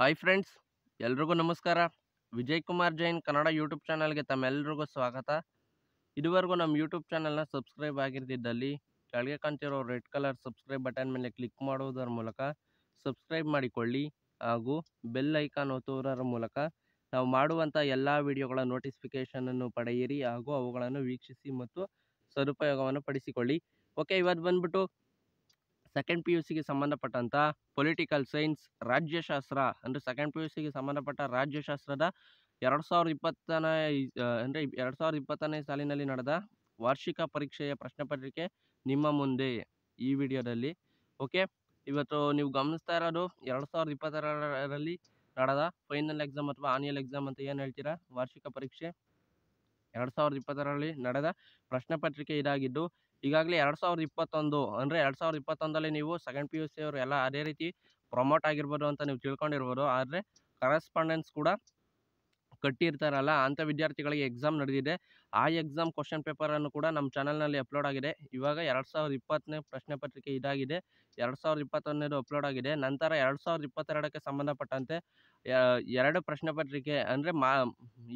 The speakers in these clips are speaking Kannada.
ಹಾಯ್ ಫ್ರೆಂಡ್ಸ್, ಎಲ್ರಿಗೂ ನಮಸ್ಕಾರ. ವಿಜಯ್ ಕುಮಾರ್ ಜೈನ್, ಕನ್ನಡ ಯೂಟ್ಯೂಬ್ ಚಾನಲ್ಗೆ ತಮ್ಮೆಲ್ಲರಿಗೂ ಸ್ವಾಗತ. ಇದುವರೆಗೂ ನಮ್ಮ ಯೂಟ್ಯೂಬ್ ಚಾನಲ್ನ ಸಬ್ಸ್ಕ್ರೈಬ್ ಆಗಿರ್ತಿದ್ದಲ್ಲಿ ಕೆಳಗೆ ಕಾಣ್ತಿರೋ ರೆಡ್ ಕಲರ್ ಸಬ್ಸ್ಕ್ರೈಬ್ ಬಟನ್ ಮೇಲೆ ಕ್ಲಿಕ್ ಮಾಡುವುದರ ಮೂಲಕ ಸಬ್ಸ್ಕ್ರೈಬ್ ಮಾಡಿಕೊಳ್ಳಿ. ಹಾಗೂ ಬೆಲ್ ಐಕಾನ್ ಒತ್ತುವುದರ ಮೂಲಕ ನಾವು ಮಾಡುವಂಥ ಎಲ್ಲ ವಿಡಿಯೋಗಳ ನೋಟಿಫಿಕೇಷನನ್ನು ಪಡೆಯಿರಿ. ಹಾಗೂ ಅವುಗಳನ್ನು ವೀಕ್ಷಿಸಿ ಮತ್ತು ಸದುಪಯೋಗವನ್ನು ಪಡಿಸಿಕೊಳ್ಳಿ. ಓಕೆ, ಇವತ್ತು ಬಂದ್ಬಿಟ್ಟು ಸೆಕೆಂಡ್ ಪಿ ಯು ಸಿಗೆ ಸಂಬಂಧಪಟ್ಟಂಥ ಪೊಲಿಟಿಕಲ್ ಸೈನ್ಸ್ ರಾಜ್ಯಶಾಸ್ತ್ರ, ಅಂದರೆ ಸೆಕೆಂಡ್ ಪಿ ಯು ಸಿಗೆ ಸಂಬಂಧಪಟ್ಟ ರಾಜ್ಯಶಾಸ್ತ್ರದ ಎರಡು ಸಾವಿರದ ಇಪ್ಪತ್ತನೇ ಅಂದರೆ ಎರಡು ಸಾವಿರದ ಇಪ್ಪತ್ತನೇ ಸಾಲಿನಲ್ಲಿ ನಡೆದ ವಾರ್ಷಿಕ ಪರೀಕ್ಷೆಯ ಪ್ರಶ್ನೆ ಪತ್ರಿಕೆ ನಿಮ್ಮ ಮುಂದೆ ಈ ವಿಡಿಯೋದಲ್ಲಿ. ಓಕೆ ಇವತ್ತು ನೀವು ಗಮನಿಸ್ತಾ ಇರೋದು ಎರಡು ಸಾವಿರದ ಇಪ್ಪತ್ತೆರಡರಲ್ಲಿ ನಡೆದ ಫೈನಲ್ ಎಕ್ಸಾಮ್ ಅಥವಾ ಆನ್ಯಲ್ ಎಕ್ಸಾಮ್ ಅಂತ ಏನು ಹೇಳ್ತೀರಾ? ವಾರ್ಷಿಕ ಪರೀಕ್ಷೆ. ಎರಡು ಸಾವಿರದ ಇಪ್ಪತ್ತರಲ್ಲಿ ನಡೆದ ಪ್ರಶ್ನೆ ಪತ್ರಿಕೆ ಇದಾಗಿದ್ದು ಈಗಾಗಲೇ ಎರಡು ಸಾವಿರದ ಇಪ್ಪತ್ತೊಂದು ಅಂದರೆ ಎರಡು ಸಾವಿರದ ಇಪ್ಪತ್ತೊಂದರಲ್ಲಿ ನೀವು ಸೆಕೆಂಡ್ ಪಿ ಯು ಸಿ ಅವರು ಎಲ್ಲ ಅದೇ ರೀತಿ ಪ್ರಮೋಟ್ ಆಗಿರ್ಬೋದು ಅಂತ ನೀವು ತಿಳ್ಕೊಂಡಿರ್ಬೋದು. ಆದರೆ ಕರೆಸ್ಪಾಂಡೆನ್ಸ್ ಕೂಡ ಕಟ್ಟಿರ್ತಾರಲ್ಲ ಅಂಥ ವಿದ್ಯಾರ್ಥಿಗಳಿಗೆ ಎಕ್ಸಾಮ್ ನಡೆದಿದೆ. ಆ ಎಕ್ಸಾಮ್ ಕ್ವಶನ್ ಪೇಪರನ್ನು ಕೂಡ ನಮ್ಮ ಚಾನಲ್ನಲ್ಲಿ ಅಪ್ಲೋಡ್ ಆಗಿದೆ. ಇವಾಗ ಎರಡು ಸಾವಿರದ ಇಪ್ಪತ್ತನೇ ಪ್ರಶ್ನೆ ಪತ್ರಿಕೆ ಇದಾಗಿದೆ. ಎರಡು ಸಾವಿರದ ಇಪ್ಪತ್ತೊಂದನೇದು ಅಪ್ಲೋಡ್ ಆಗಿದೆ. ನಂತರ ಎರಡು ಸಾವಿರದ ಇಪ್ಪತ್ತೆರಡಕ್ಕೆ ಸಂಬಂಧಪಟ್ಟಂತೆ ಎರಡು ಪ್ರಶ್ನೆ ಪತ್ರಿಕೆ ಅಂದರೆ ಮಾ,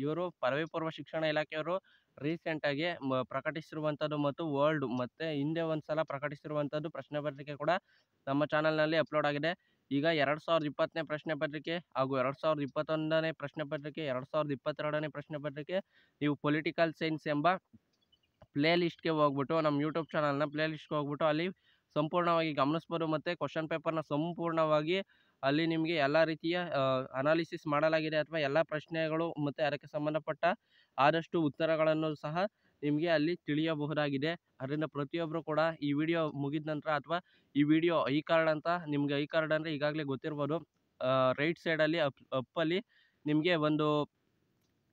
ಇವರು ಪದವಿ ಪೂರ್ವ ಶಿಕ್ಷಣ ಇಲಾಖೆಯವರು ರೀಸೆಂಟಾಗಿ ಮ ಪ್ರಕಟಿಸಿರುವಂಥದ್ದು ಮತ್ತು ವರ್ಲ್ಡ್ ಮತ್ತು ಹಿಂದೆ ಒಂದು ಸಲ ಪ್ರಕಟಿಸಿರುವಂಥದ್ದು ಪ್ರಶ್ನೆ ಪತ್ರಿಕೆ ಕೂಡ ನಮ್ಮ ಚಾನಲ್ನಲ್ಲಿ ಅಪ್ಲೋಡ್ ಆಗಿದೆ. ಈಗ ಎರಡು ಸಾವಿರದ ಇಪ್ಪತ್ತನೇ ಪ್ರಶ್ನೆ ಪತ್ರಿಕೆ ಹಾಗೂ ಎರಡು ಸಾವಿರದ ಇಪ್ಪತ್ತೊಂದನೇ ಪ್ರಶ್ನೆ ಪತ್ರಿಕೆ ಎರಡು ಸಾವಿರದ ಇಪ್ಪತ್ತೆರಡನೇ ಪ್ರಶ್ನೆ ಪತ್ರಿಕೆ ನೀವು ಪೊಲಿಟಿಕಲ್ ಸೈನ್ಸ್ ಎಂಬ ಪ್ಲೇ ಲಿಸ್ಟ್ಗೆ ಹೋಗ್ಬಿಟ್ಟು ನಮ್ಮ ಯೂಟ್ಯೂಬ್ ಚಾನಲ್ನ ಪ್ಲೇ ಲಿಸ್ಟ್ಗೆ ಹೋಗ್ಬಿಟ್ಟು ಅಲ್ಲಿ ಸಂಪೂರ್ಣವಾಗಿ ಗಮನಿಸ್ಬೋದು ಮತ್ತು ಕ್ವಶನ್ ಪೇಪರ್ನ ಸಂಪೂರ್ಣವಾಗಿ ಅಲ್ಲಿ ನಿಮಗೆ ಎಲ್ಲ ರೀತಿಯ ಅನಾಲಿಸಿಸ್ ಮಾಡಲಾಗಿದೆ ಅಥವಾ ಎಲ್ಲ ಪ್ರಶ್ನೆಗಳು ಮತ್ತು ಅದಕ್ಕೆ ಸಂಬಂಧಪಟ್ಟ ಆದಷ್ಟು ಉತ್ತರಗಳನ್ನು ಸಹ ನಿಮಗೆ ಅಲ್ಲಿ ತಿಳಿಯಬಹುದಾಗಿದೆ. ಅದರಿಂದ ಪ್ರತಿಯೊಬ್ಬರು ಕೂಡ ಈ ವಿಡಿಯೋ ಮುಗಿದ ನಂತರ ಅಥವಾ ಈ ವಿಡಿಯೋ ಐ ಕಾರ್ಡ್ ಅಂತ ನಿಮಗೆ ಐ ಕಾರ್ಡ್ ಅಂದರೆ ಈಗಾಗಲೇ ಗೊತ್ತಿರ್ಬೋದು ರೈಟ್ ಸೈಡಲ್ಲಿ ಅಪ್ ಅಪ್ಪಲ್ಲಿ ನಿಮಗೆ ಒಂದು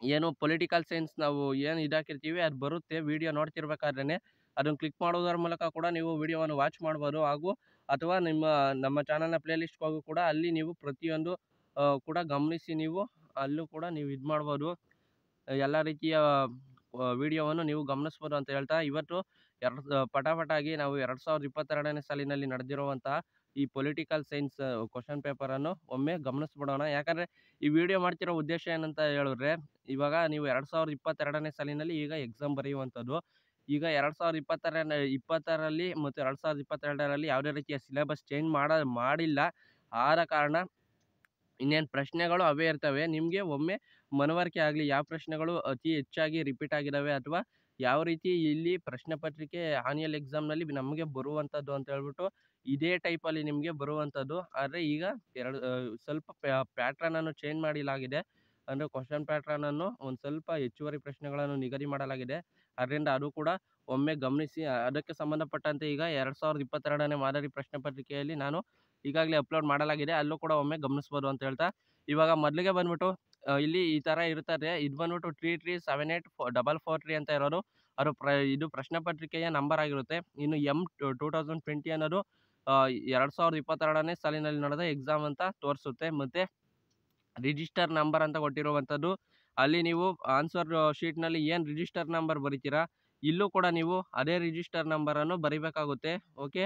ಏನು ಪೊಲಿಟಿಕಲ್ ಸೈನ್ಸ್ ನಾವು ಏನು ಇದಾಕಿರ್ತೀವಿ ಅದು ಬರುತ್ತೆ. ವಿಡಿಯೋ ನೋಡ್ತಿರ್ಬೇಕಾದ್ರೆ ಅದನ್ನು ಕ್ಲಿಕ್ ಮಾಡೋದರ ಮೂಲಕ ಕೂಡ ನೀವು ವಿಡಿಯೋವನ್ನು ವಾಚ್ ಮಾಡ್ಬೋದು. ಹಾಗೂ ಅಥವಾ ನಿಮ್ಮ, ನಮ್ಮ ಚಾನಲ್ನ ಪ್ಲೇಲಿಸ್ಟ್ಗೆ ಹೋಗೂ ಕೂಡ ಅಲ್ಲಿ ನೀವು ಪ್ರತಿಯೊಂದು ಕೂಡ ಗಮನಿಸಿ ನೀವು ಅಲ್ಲೂ ಕೂಡ ನೀವು ಇದು ಮಾಡ್ಬೋದು ಎಲ್ಲ ರೀತಿಯ ವಿಡಿಯೋವನ್ನು ನೀವು ಗಮನಿಸ್ಬೋದು ಅಂತ ಹೇಳ್ತಾ, ಇವತ್ತು ಎರಡು ಪಟಾಪಟಾಗಿ ನಾವು ಎರಡು ಸಾವಿರದ ಇಪ್ಪತ್ತೆರಡನೇ ಸಾಲಿನಲ್ಲಿ ನಡೆದಿರುವಂತಹ ಈ ಪೊಲಿಟಿಕಲ್ ಸೈನ್ಸ್ ಕ್ವಶನ್ ಪೇಪರನ್ನು ಒಮ್ಮೆ ಗಮನಿಸ್ಬಿಡೋಣ. ಯಾಕಂದರೆ ಈ ವಿಡಿಯೋ ಮಾಡ್ತಿರೋ ಉದ್ದೇಶ ಏನಂತ ಹೇಳಿದ್ರೆ, ಇವಾಗ ನೀವು ಎರಡು ಸಾವಿರದ ಇಪ್ಪತ್ತೆರಡನೇ ಸಾಲಿನಲ್ಲಿ ಈಗ ಎಕ್ಸಾಮ್ ಬರೆಯುವಂಥದ್ದು. ಈಗ ಎರಡು ಸಾವಿರದ ಇಪ್ಪತ್ತರ ಇಪ್ಪತ್ತರಲ್ಲಿ ಮತ್ತು ಎರಡು ಸಾವಿರದ ಇಪ್ಪತ್ತೆರಡರಲ್ಲಿ ಯಾವುದೇ ರೀತಿಯ ಸಿಲೆಬಸ್ ಚೇಂಜ್ ಮಾಡ, ಮಾಡಿಲ್ಲ. ಆದ ಕಾರಣ ಇನ್ನೇನು ಪ್ರಶ್ನೆಗಳು ಅವೇ ಇರ್ತವೆ. ನಿಮಗೆ ಒಮ್ಮೆ ಮನವರಿಕೆ ಆಗಲಿ, ಯಾವ ಪ್ರಶ್ನೆಗಳು ಅತಿ ಹೆಚ್ಚಾಗಿ ರಿಪೀಟ್ ಆಗಿದ್ದಾವೆ ಅಥವಾ ಯಾವ ರೀತಿ ಇಲ್ಲಿ ಪ್ರಶ್ನೆ ಪತ್ರಿಕೆ ಆನ್ಯಲ್ ಎಕ್ಸಾಮ್ನಲ್ಲಿ ನಮಗೆ ಬರುವಂಥದ್ದು ಅಂತ ಹೇಳ್ಬಿಟ್ಟು ಇದೇ ಟೈಪಲ್ಲಿ ನಿಮಗೆ ಬರುವಂಥದ್ದು. ಆದರೆ ಈಗ ಎರಡು ಸ್ವಲ್ಪ ಪ್ಯಾಟ್ರನನ್ನು ಚೇಂಜ್ ಮಾಡಿಲಾಗಿದೆ. ಅಂದರೆ ಕ್ವಶನ್ ಪ್ಯಾಟ್ರನನ್ನು ಒಂದು ಸ್ವಲ್ಪ ಹೆಚ್ಚುವರಿ ಪ್ರಶ್ನೆಗಳನ್ನು ನಿಗದಿ ಮಾಡಲಾಗಿದೆ. ಅದರಿಂದ ಅದು ಕೂಡ ಒಮ್ಮೆ ಗಮನಿಸಿ ಅದಕ್ಕೆ ಸಂಬಂಧಪಟ್ಟಂತೆ ಈಗ ಎರಡು ಸಾವಿರದ ಇಪ್ಪತ್ತೆರಡನೇ ಮಾದರಿ ಪ್ರಶ್ನೆ ಪತ್ರಿಕೆಯಲ್ಲಿ ನಾನು ಈಗಾಗಲೇ ಅಪ್ಲೋಡ್ ಮಾಡಲಾಗಿದೆ. ಅಲ್ಲೂ ಕೂಡ ಒಮ್ಮೆ ಗಮನಿಸ್ಬೋದು ಅಂತ ಹೇಳ್ತಾ. ಇವಾಗ ಮೊದಲಿಗೆ ಬಂದ್ಬಿಟ್ಟು ಇಲ್ಲಿ ಈ ಥರ ಇರ್ತಾರೆ ಇದು ಬಂದ್ಬಿಟ್ಟು three three seven eight four double four three ಅಂತ ಇರೋದು. ಅವರು ಪ್ರ, ಇದು ಪ್ರಶ್ನೆ ಪತ್ರಿಕೆಯ ನಂಬರ್ ಆಗಿರುತ್ತೆ. ಇನ್ನು ಎಂ ಟೂ ತೌಸಂಡ್ ಟ್ವೆಂಟಿ ಅನ್ನೋದು ಎರಡು ಸಾವಿರದ ಇಪ್ಪತ್ತೆರಡನೇ ಸಾಲಿನಲ್ಲಿ ನಡೆದ ಎಕ್ಸಾಮ್ ಅಂತ ತೋರಿಸುತ್ತೆ. ಮತ್ತು ರಿಜಿಸ್ಟರ್ ನಂಬರ್ ಅಂತ ಕೊಟ್ಟಿರುವಂಥದ್ದು. ಅಲ್ಲಿ ನೀವು ಆನ್ಸರ್ ಶೀಟ್ನಲ್ಲಿ ಏನು ರಿಜಿಸ್ಟರ್ ನಂಬರ್ ಬರಿತೀರಾ, ಇಲ್ಲೂ ಕೂಡ ನೀವು ಅದೇ ರಿಜಿಸ್ಟರ್ ನಂಬರನ್ನು ಬರಿಬೇಕಾಗುತ್ತೆ. ಓಕೆ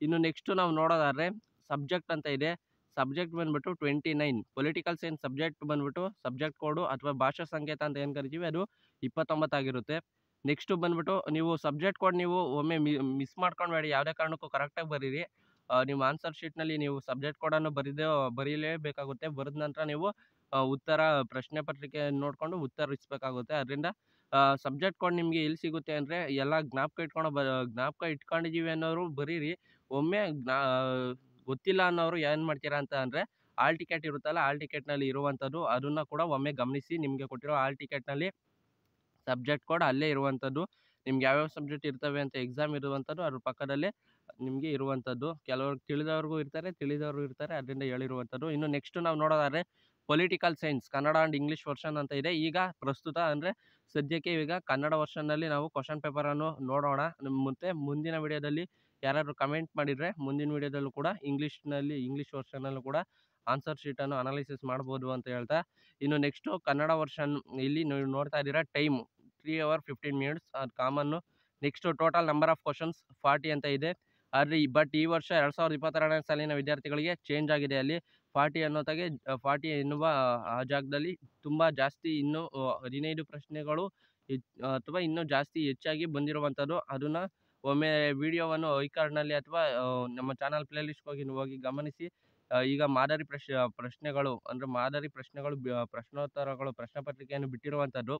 ಇನ್ನು ನೆಕ್ಸ್ಟು ನಾವು ನೋಡೋದಾದರೆ ಸಬ್ಜೆಕ್ಟ್ ಅಂತ ಇದೆ. ಸಬ್ಜೆಕ್ಟ್ ಬಂದ್ಬಿಟ್ಟು twenty nine. Political science subject ಬಂದ್ಬಿಟ್ಟು ಸಬ್ಜೆಕ್ಟ್ ಕೋಡು ಅಥವಾ ಭಾಷಾ ಸಂಕೇತ ಅಂತ ಏನು ಕರಿತೀವಿ ಅದು ಇಪ್ಪತ್ತೊಂಬತ್ತಾಗಿರುತ್ತೆ ನೆಕ್ಸ್ಟು ಬಂದ್ಬಿಟ್ಟು ನೀವು ಸಬ್ಜೆಕ್ಟ್ ಕೋಡ್ ನೀವು ಒಮ್ಮೆ ಮಿಸ್ ಮಾಡ್ಕೊಂಡ್ಬೇಡಿ, ಯಾವುದೇ ಕಾರಣಕ್ಕೂ ಕರೆಕ್ಟಾಗಿ ಬರೀರಿ. ನಿಮ್ಮ ಆನ್ಸರ್ ಶೀಟ್ನಲ್ಲಿ ನೀವು ಸಬ್ಜೆಕ್ಟ್ ಕೋಡನ್ನು ಬರೀದೇ, ಬರೀಲೇಬೇಕಾಗುತ್ತೆ. ಬರೆದ ನಂತರ ನೀವು ಉತ್ತರ ಪ್ರಶ್ನೆ ಪತ್ರಿಕೆ ನೋಡಿಕೊಂಡು ಉತ್ತರಿಸಬೇಕಾಗುತ್ತೆ. ಅದರಿಂದ ಸಬ್ಜೆಕ್ಟ್ ಕೋಡ್ ನಿಮಗೆ ಎಲ್ಲಿ ಸಿಗುತ್ತೆ ಅಂದರೆ, ಎಲ್ಲ ಜ್ಞಾಪಕ ಇಟ್ಕೊಂಡು ಬ, ಜ್ಞಾಪಕ ಇಟ್ಕೊಂಡಿದ್ದೀವಿ ಅನ್ನೋರು ಬರೀರಿ. ಒಮ್ಮೆ ಗೊತ್ತಿಲ್ಲ ಅನ್ನೋರು ಏನು ಮಾಡ್ತೀರಾ ಅಂತ ಅಂದರೆ ಆಲ್ ಟಿಕೆಟ್ ಇರುತ್ತಲ್ಲ ಆಲ್ ಟಿಕೆಟ್ನಲ್ಲಿ ಇರುವಂಥದ್ದು ಅದನ್ನು ಕೂಡ ಒಮ್ಮೆ ಗಮನಿಸಿ ನಿಮಗೆ ಕೊಟ್ಟಿರೋ ಆಲ್ ಟಿಕೆಟ್ನಲ್ಲಿ ಸಬ್ಜೆಕ್ಟ್ ಕೋಡ್, ಅಲ್ಲೇ ಇರುವಂಥದ್ದು ನಿಮ್ಗೆ ಯಾವ್ಯಾವ ಸಬ್ಜೆಕ್ಟ್ ಇರ್ತವೆ ಅಂತ ಎಕ್ಸಾಮ್ ಇರುವಂಥದ್ದು ಅದ್ರ ಪಕ್ಕದಲ್ಲೇ ನಿಮಗೆ ಇರುವಂಥದ್ದು ಕೆಲವರು ತಿಳಿದವ್ರಿಗೂ ಇರ್ತಾರೆ, ತಿಳಿದವರು ಇರ್ತಾರೆ, ಅದರಿಂದ ಹೇಳಿರುವಂಥದ್ದು ಇನ್ನು ನೆಕ್ಸ್ಟ್ ನಾವು ನೋಡೋದಾದ್ರೆ political science Kannada and English version ಅಂತ ಇದೆ. ಈಗ ಪ್ರಸ್ತುತ ಅಂದರೆ, ಸದ್ಯಕ್ಕೆ ಈಗ ಕನ್ನಡ ವರ್ಷನ್ನಲ್ಲಿ ನಾವು ಕ್ವಶನ್ ಪೇಪರನ್ನು ನೋಡೋಣ. ಮತ್ತೆ ಮುಂದಿನ ವಿಡಿಯೋದಲ್ಲಿ ಯಾರಾದರೂ ಕಮೆಂಟ್ ಮಾಡಿದರೆ ಮುಂದಿನ ವಿಡಿಯೋದಲ್ಲೂ ಕೂಡ ಇಂಗ್ಲೀಷ್ನಲ್ಲಿ, ಇಂಗ್ಲೀಷ್ ವರ್ಷನಲ್ಲೂ ಕೂಡ ಆನ್ಸರ್ ಶೀಟನ್ನು ಅನಾಲಿಸಿಸ್ ಮಾಡ್ಬೋದು ಅಂತ ಹೇಳ್ತಾ, ಇನ್ನು ನೆಕ್ಸ್ಟು ಕನ್ನಡ ವರ್ಷನ್ ಇಲ್ಲಿ ನೀವು ನೋಡ್ತಾ ಇದ್ದೀರಾ time three hour fifteen minutes ಅದು common, next total number of questions forty ಅಂತ ಇದೆ ಆದರೆ ಬಟ್ ಈ ವರ್ಷ ಎರಡು ಸಾವಿರದ ಇಪ್ಪತ್ತೆರಡನೇ ಸಾಲಿನ ವಿದ್ಯಾರ್ಥಿಗಳಿಗೆ ಚೇಂಜ್ ಆಗಿದೆ ಅಲ್ಲಿ ಫಾರ್ಟಿ ಅನ್ನೋತಾಗೆ ಫಾರ್ಟಿ ಎನ್ನುವ, ಆ ಜಾಗದಲ್ಲಿ ತುಂಬ ಜಾಸ್ತಿ ಇನ್ನೂ, ಹದಿನೈದು ಪ್ರಶ್ನೆಗಳು ಅಥವಾ ಇನ್ನೂ ಜಾಸ್ತಿ ಹೆಚ್ಚಾಗಿ ಬಂದಿರುವಂಥದ್ದು, ಅದನ್ನು ಒಮ್ಮೆ ವಿಡಿಯೋವನ್ನು ಐ ಕಾರ್ಡ್ನಲ್ಲಿ ಅಥವಾ ನಮ್ಮ ಚಾನಲ್ ಪ್ಲೇಲಿಸ್ಟ್ಗೆ ಹೋಗಿ ಹೋಗಿ ಗಮನಿಸಿ ಈಗ ಮಾದರಿ ಪ್ರಶ್ ಪ್ರಶ್ನೆಗಳು ಅಂದರೆ ಮಾದರಿ ಪ್ರಶ್ನೆಗಳು ಪ್ರಶ್ನೋತ್ತರಗಳು, ಪ್ರಶ್ನೆ ಪತ್ರಿಕೆಯನ್ನು ಬಿಟ್ಟಿರುವಂಥದ್ದು,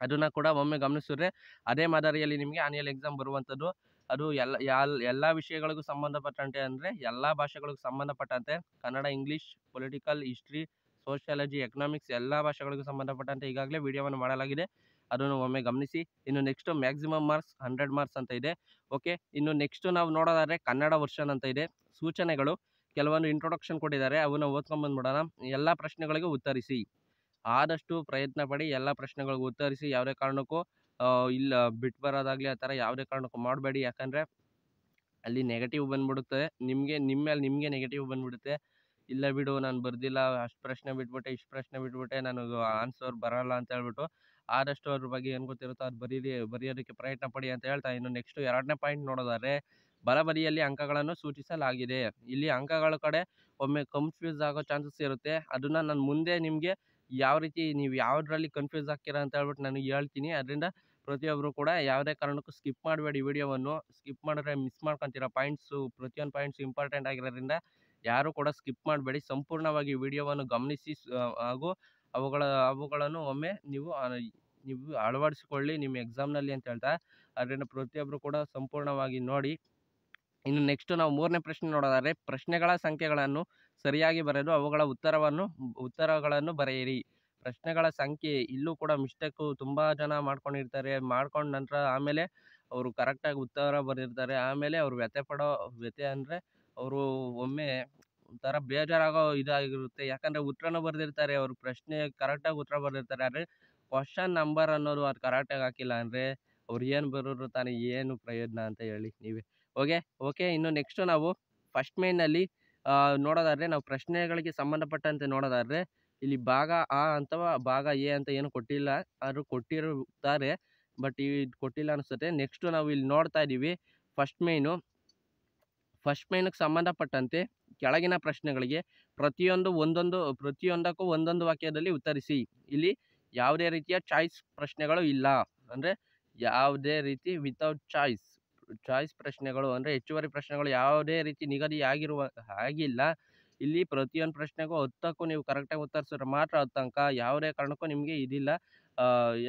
ಅದನ್ನು ಕೂಡ ಒಮ್ಮೆ ಗಮನಿಸಿದ್ರೆ ಅದೇ ಮಾದರಿಯಲ್ಲಿ ನಿಮಗೆ ಆನ್ಯಲ್ ಎಕ್ಸಾಮ್ ಬರುವಂಥದ್ದು. ಅದು ಎಲ್ಲ ಎಲ್ಲ ವಿಷಯಗಳಿಗೂ ಸಂಬಂಧಪಟ್ಟಂತೆ ಅಂದರೆ ಎಲ್ಲ ಭಾಷೆಗಳಿಗೂ ಸಂಬಂಧಪಟ್ಟಂತೆ, Kannada, English, political, history, sociology, economics, ಎಲ್ಲ ಭಾಷೆಗಳಿಗೂ ಸಂಬಂಧಪಟ್ಟಂತೆ ಈಗಾಗಲೇ ವಿಡಿಯೋವನ್ನು ಮಾಡಲಾಗಿದೆ. ಅದನ್ನು ಒಮ್ಮೆ ಗಮನಿಸಿ, ಇನ್ನು next maximum marks, hundred marks ಅಂತ ಇದೆ. ಓಕೆ, ಇನ್ನು ನೆಕ್ಸ್ಟು ನಾವು ನೋಡೋದಾದ್ರೆ ಕನ್ನಡ ವರ್ಷನ್ ಅಂತ ಇದೆ. ಸೂಚನೆಗಳು, ಕೆಲವೊಂದು ಇಂಟ್ರೊಡಕ್ಷನ್ ಕೊಟ್ಟಿದ್ದಾರೆ, ಅವನ್ನ ಓದ್ಕೊಂಬಂದ್ಬಿಡೋಣ ಎಲ್ಲ ಪ್ರಶ್ನೆಗಳಿಗೂ ಉತ್ತರಿಸಿ. ಆದಷ್ಟು ಪ್ರಯತ್ನ ಪಡಿ ಎಲ್ಲ ಪ್ರಶ್ನೆಗಳಿಗೆ ಉತ್ತರಿಸಿ, ಯಾವುದೇ ಕಾರಣಕ್ಕೂ ಇಲ್ಲ ಬಿಟ್ಟು ಬರೋದಾಗಲಿ ಆ ಥರ ಯಾವುದೇ ಕಾರಣಕ್ಕೂ ಮಾಡಬೇಡಿ. ಯಾಕಂದರೆ ಅಲ್ಲಿ ನೆಗೆಟಿವ್ ಬಂದ್ಬಿಡುತ್ತೆ. ನಿಮಗೆ, ನಿಮ್ಮ ಮೇಲೆ ನಿಮಗೆ ನೆಗೆಟಿವ್ ಬಂದ್ಬಿಡುತ್ತೆ. ಇಲ್ಲ ಬಿಡು, ನಾನು ಬರ್ದಿಲ್ಲ, ಅಷ್ಟು ಪ್ರಶ್ನೆ ಬಿಟ್ಬಿಟ್ಟೆ, ಇಷ್ಟು ಪ್ರಶ್ನೆ ಬಿಟ್ಬಿಟ್ಟೆ, ನನಗೆ ಆನ್ಸರ್ ಬರೋಲ್ಲ ಅಂತ ಹೇಳ್ಬಿಟ್ಟು ಆದಷ್ಟು ಅದ್ರ ಬಗ್ಗೆ ಏನು ಗೊತ್ತಿರುತ್ತೋ ಅದು ಬರೀರಿ, ಬರೆಯೋದಕ್ಕೆ ಪ್ರಯತ್ನ ಪಡಿ ಅಂತ ಹೇಳ್ತಾ ಇನ್ನು ನೆಕ್ಸ್ಟು ಎರಡನೇ ಪಾಯಿಂಟ್ ನೋಡೋದಾದ್ರೆ ಬಲಬದಿಯಲ್ಲಿ ಅಂಕಗಳನ್ನು ಸೂಚಿಸಲಾಗಿದೆ. ಇಲ್ಲಿ ಅಂಕಗಳ ಕಡೆ ಒಮ್ಮೆ ಕನ್ಫ್ಯೂಸ್ ಆಗೋ ಚಾನ್ಸಸ್ ಇರುತ್ತೆ. ಅದನ್ನು ನಾನು ಮುಂದೆ ನಿಮಗೆ ಯಾವ ರೀತಿ ನೀವು ಯಾವುದ್ರಲ್ಲಿ ಕನ್ಫ್ಯೂಸ್ ಆಗ್ತೀರಾ ಅಂತ ಹೇಳ್ಬಿಟ್ಟು ನಾನು ಹೇಳ್ತೀನಿ. ಅದರಿಂದ ಪ್ರತಿಯೊಬ್ಬರು ಕೂಡ ಯಾವುದೇ ಕಾರಣಕ್ಕೂ ಸ್ಕಿಪ್ ಮಾಡಬೇಡಿ ವಿಡಿಯೋವನ್ನು. ಸ್ಕಿಪ್ ಮಾಡಿದ್ರೆ ಮಿಸ್ ಮಾಡ್ಕೊತೀರಾ ಪಾಯಿಂಟ್ಸು ಪ್ರತಿಯೊಂದು ಪಾಯಿಂಟ್ಸ್ ಇಂಪಾರ್ಟೆಂಟ್ ಆಗಿರೋದ್ರಿಂದ ಯಾರು ಕೂಡ ಸ್ಕಿಪ್ ಮಾಡಬೇಡಿ. ಸಂಪೂರ್ಣವಾಗಿ ವಿಡಿಯೋವನ್ನು ಗಮನಿಸಿ ಹಾಗೂ ಅವುಗಳ, ಅವುಗಳನ್ನು ಒಮ್ಮೆ ನೀವು ನೀವು ಅಳವಡಿಸಿಕೊಳ್ಳಿ ನಿಮ್ಮ ಎಕ್ಸಾಮ್ನಲ್ಲಿ ಅಂತ ಹೇಳ್ತಾ ಅದರಿಂದ ಪ್ರತಿಯೊಬ್ಬರು ಕೂಡ ಸಂಪೂರ್ಣವಾಗಿ ನೋಡಿ. ಇನ್ನು ನೆಕ್ಸ್ಟ್ ನಾವು ಮೂರನೇ ಪ್ರಶ್ನೆ ನೋಡೋದಾದರೆ, ಪ್ರಶ್ನೆಗಳ ಸಂಖ್ಯೆಗಳನ್ನು ಸರಿಯಾಗಿ ಬರೆದು ಅವುಗಳ ಉತ್ತರವನ್ನು, ಉತ್ತರಗಳನ್ನು ಬರೆಯಿರಿ. ಪ್ರಶ್ನೆಗಳ ಸಂಖ್ಯೆ ಇಲ್ಲೂ ಕೂಡ ಮಿಸ್ಟೇಕು ತುಂಬ ಜನ ಮಾಡ್ಕೊಂಡಿರ್ತಾರೆ. ಮಾಡ್ಕೊಂಡ ನಂತರ ಆಮೇಲೆ ಅವರು ಕರೆಕ್ಟಾಗಿ ಉತ್ತರ ಬರೆದಿರ್ತಾರೆ. ಆಮೇಲೆ ಅವರು ವ್ಯಥೆ ಪಡೋ, ವ್ಯಥೆ ಅಂದರೆ ಅವರು ಒಮ್ಮೆ ಒಂಥರ ಬೇಜಾರಾಗೋ ಇದಾಗಿರುತ್ತೆ. ಯಾಕಂದರೆ ಉತ್ತರನೂ ಬರೆದಿರ್ತಾರೆ, ಅವರು ಪ್ರಶ್ನೆ ಕರೆಕ್ಟಾಗಿ ಉತ್ತರ ಬರೆದಿರ್ತಾರೆ. ಆದರೆ ಕ್ವಶನ್ ನಂಬರ್ ಅನ್ನೋದು ಅದು ಕರೆಕ್ಟಾಗಿ ಹಾಕಿಲ್ಲ ಅಂದರೆ ಅವ್ರು ಏನು ಬರೋರು ತಾನೇ ಏನು ಪ್ರಯೋಜನ ಅಂತ ಹೇಳಿ ನೀವೇ. ಓಕೆ ಓಕೆ ಇನ್ನು ನೆಕ್ಸ್ಟು ನಾವು ಫಸ್ಟ್ ಮೇನಲ್ಲಿ ನೋಡೋದಾದರೆ ನಾವು ಪ್ರಶ್ನೆಗಳಿಗೆ ಸಂಬಂಧಪಟ್ಟಂತೆ ನೋಡೋದಾದರೆ ಇಲ್ಲಿ ಭಾಗ ಆ ಅಥವಾ ಭಾಗ ಎ ಅಂತ ಏನು ಕೊಟ್ಟಿಲ್ಲ. ಆದರೂ ಕೊಟ್ಟಿರುತ್ತಾರೆ. ಬಟ್ ಇದು ಕೊಟ್ಟಿಲ್ಲ ಅನಿಸುತ್ತೆ. ನೆಕ್ಸ್ಟು ನಾವು ಇಲ್ಲಿ ನೋಡ್ತಾ ಇದ್ದೀವಿ ಫಸ್ಟ್ ಮೇನು ಫಸ್ಟ್ ಮೇನಿಗೆ ಸಂಬಂಧಪಟ್ಟಂತೆ ಕೆಳಗಿನ ಪ್ರಶ್ನೆಗಳಿಗೆ ಪ್ರತಿಯೊಂದು ಒಂದೊಂದು, ಪ್ರತಿಯೊಂದಕ್ಕೂ ಒಂದೊಂದು ವಾಕ್ಯದಲ್ಲಿ ಉತ್ತರಿಸಿ. ಇಲ್ಲಿ ಯಾವುದೇ ರೀತಿಯ ಚಾಯ್ಸ್ ಪ್ರಶ್ನೆಗಳು ಇಲ್ಲ. ಅಂದರೆ ಯಾವುದೇ ರೀತಿ ವಿತೌಟ್ ಚಾಯ್ಸ್ ಚಾಯ್ಸ್ ಪ್ರಶ್ನೆಗಳು ಅಂದರೆ ಹೆಚ್ಚುವರಿ ಪ್ರಶ್ನೆಗಳು ಯಾವುದೇ ರೀತಿ ನಿಗದಿ ಆಗಿರುವ ಆಗಿಲ್ಲ ಇಲ್ಲಿ ಪ್ರತಿಯೊಂದು ಪ್ರಶ್ನೆಗೂ ಹತ್ತಕ್ಕೂ ನೀವು ಕರೆಕ್ಟಾಗಿ ಉತ್ತರಿಸಿದ್ರೆ ಮಾತ್ರ ಹತ್ತು ಅಂಕ ಯಾವುದೇ ಕಾರಣಕ್ಕೂ ನಿಮಗೆ ಇದಿಲ್ಲ.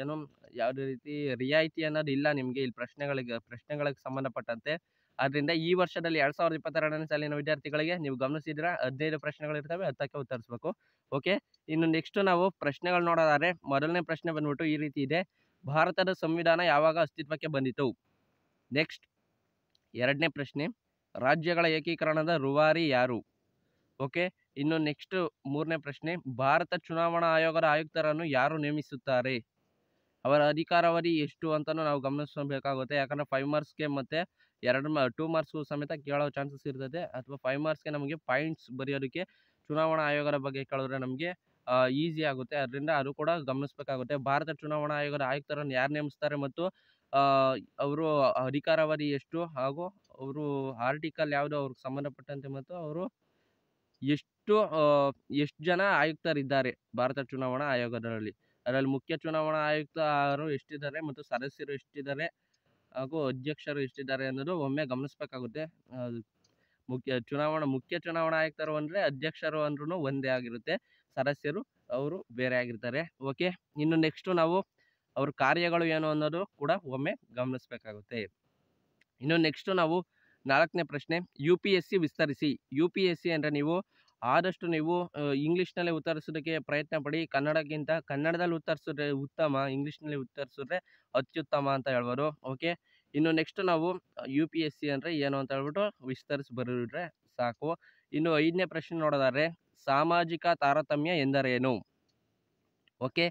ಏನು ಯಾವುದೇ ರೀತಿ ರಿಯಾಯಿತಿ ಅನ್ನೋದು ಇಲ್ಲ ನಿಮಗೆ ಇಲ್ಲಿ ಪ್ರಶ್ನೆಗಳಿಗೆ ಪ್ರಶ್ನೆಗಳಿಗೆ ಸಂಬಂಧಪಟ್ಟಂತೆ. ಆದ್ದರಿಂದ ಈ ವರ್ಷದಲ್ಲಿ ಎರಡು ಸಾವಿರದ ಇಪ್ಪತ್ತೆರಡನೇ ಸಾಲಿನ ವಿದ್ಯಾರ್ಥಿಗಳಿಗೆ ನೀವು ಗಮನಿಸಿದ್ರೆ ಹದಿನೈದು ಪ್ರಶ್ನೆಗಳಿರ್ತವೆ ಹತ್ತಕ್ಕೆ ಉತ್ತರಿಸಬೇಕು. ಓಕೆ, ಇನ್ನು ನೆಕ್ಸ್ಟ್ ನಾವು ಪ್ರಶ್ನೆಗಳು ನೋಡೋದಾದ್ರೆ, ಮೊದಲನೇ ಪ್ರಶ್ನೆ ಬಂದ್ಬಿಟ್ಟು ಈ ರೀತಿ ಇದೆ. ಭಾರತದ ಸಂವಿಧಾನ ಯಾವಾಗ ಅಸ್ತಿತ್ವಕ್ಕೆ ಬಂದಿತು? ನೆಕ್ಸ್ಟ್ ಎರಡನೇ ಪ್ರಶ್ನೆ, ರಾಜ್ಯಗಳ ಏಕೀಕರಣದ ರುವಾರಿ ಯಾರು? ಓಕೆ, ಇನ್ನು ನೆಕ್ಸ್ಟ್ ಮೂರನೇ ಪ್ರಶ್ನೆ, ಭಾರತ ಚುನಾವಣಾ ಆಯೋಗದ ಆಯುಕ್ತರನ್ನು ಯಾರು ನೇಮಿಸುತ್ತಾರೆ? ಅವರ ಅಧಿಕಾರಾವಧಿ ಎಷ್ಟು ಅಂತಲೂ ನಾವು ಗಮನಿಸಬೇಕಾಗುತ್ತೆ ಯಾಕಂದರೆ ಫೈವ್ ಮಾರ್ಕ್ಸ್ಗೆ ಮತ್ತು ಎರಡು ಮಾ ಟೂ ಮಾರ್ಕ್ಸ್ಗೂ ಸಮೇತ ಕೇಳೋ ಚಾನ್ಸಸ್ ಇರ್ತದೆ. ಅಥವಾ ಫೈವ್ ಮಾರ್ಕ್ಸ್ಗೆ ನಮಗೆ ಪಾಯಿಂಟ್ಸ್ ಬರೆಯೋದಕ್ಕೆ ಚುನಾವಣಾ ಆಯೋಗದ ಬಗ್ಗೆ ಕೇಳಿದ್ರೆ ನಮಗೆ ಈಸಿ ಆಗುತ್ತೆ. ಅದರಿಂದ ಅದು ಕೂಡ ಗಮನಿಸಬೇಕಾಗುತ್ತೆ. ಭಾರತ ಚುನಾವಣಾ ಆಯೋಗದ ಆಯುಕ್ತರನ್ನು ಯಾರು ನೇಮಿಸ್ತಾರೆ ಮತ್ತು ಅವರು ಅಧಿಕಾರಾವಧಿ ಎಷ್ಟು ಹಾಗೂ ಅವರು ಆರ್ಟಿಕಲ್ ಯಾವುದು ಅವ್ರಿಗೆ ಸಂಬಂಧಪಟ್ಟಂತೆ ಮತ್ತು ಅವರು ಎಷ್ಟು ಎಷ್ಟು ಜನ ಆಯುಕ್ತರಿದ್ದಾರೆ ಭಾರತ ಚುನಾವಣಾ ಆಯೋಗದಲ್ಲಿ. ಅದರಲ್ಲಿ ಮುಖ್ಯ ಚುನಾವಣಾ ಆಯುಕ್ತರು ಎಷ್ಟಿದ್ದಾರೆ ಮತ್ತು ಸದಸ್ಯರು ಎಷ್ಟಿದ್ದಾರೆ ಹಾಗೂ ಅಧ್ಯಕ್ಷರು ಎಷ್ಟಿದ್ದಾರೆ ಅನ್ನೋದು ಒಮ್ಮೆ ಗಮನಿಸಬೇಕಾಗುತ್ತೆ. ಮುಖ್ಯ ಚುನಾವಣಾ ಮುಖ್ಯ ಚುನಾವಣಾ ಆಯುಕ್ತರು ಅಂದರೆ ಅಧ್ಯಕ್ಷರು ಅಂದ್ರೂ ಒಂದೇ ಆಗಿರುತ್ತೆ. ಸದಸ್ಯರು ಅವರು ಬೇರೆ ಆಗಿರ್ತಾರೆ. ಓಕೆ, ಇನ್ನು ನೆಕ್ಸ್ಟು ನಾವು ಅವ್ರ ಕಾರ್ಯಗಳು ಏನು ಅನ್ನೋದು ಕೂಡ ಒಮ್ಮೆ ಗಮನಿಸಬೇಕಾಗುತ್ತೆ. ಇನ್ನು ನೆಕ್ಸ್ಟು ನಾವು ನಾಲ್ಕನೇ ಪ್ರಶ್ನೆ ಯು ಪಿ ಎಸ್ ಸಿ ವಿಸ್ತರಿಸಿ. ಯು ಪಿ ಎಸ್ ಸಿ ಅಂದರೆ ನೀವು ಆದಷ್ಟು ನೀವು ಇಂಗ್ಲೀಷ್ನಲ್ಲೇ ಉತ್ತರಿಸೋದಕ್ಕೆ ಪ್ರಯತ್ನ ಪಡಿ. ಕನ್ನಡಕ್ಕಿಂತ ಕನ್ನಡದಲ್ಲಿ ಉತ್ತರಿಸಿದ್ರೆ ಉತ್ತಮ, ಇಂಗ್ಲೀಷ್ನಲ್ಲಿ ಉತ್ತರಿಸಿದ್ರೆ ಅತ್ಯುತ್ತಮ ಅಂತ ಹೇಳ್ಬೋದು. ಓಕೆ? ಇನ್ನು ನೆಕ್ಸ್ಟ್ ನಾವು ಯು ಪಿ ಎಸ್ ಸಿ ಅಂದರೆ ಏನು ಅಂತ ಹೇಳ್ಬಿಟ್ಟು ವಿಸ್ತರಿಸಿ ಬರಿದ್ರೆ ಸಾಕು. ಇನ್ನು ಐದನೇ ಪ್ರಶ್ನೆ ನೋಡೋದಾದ್ರೆ, ಸಾಮಾಜಿಕ ತಾರತಮ್ಯ ಎಂದರೇನು? ಓಕೆ?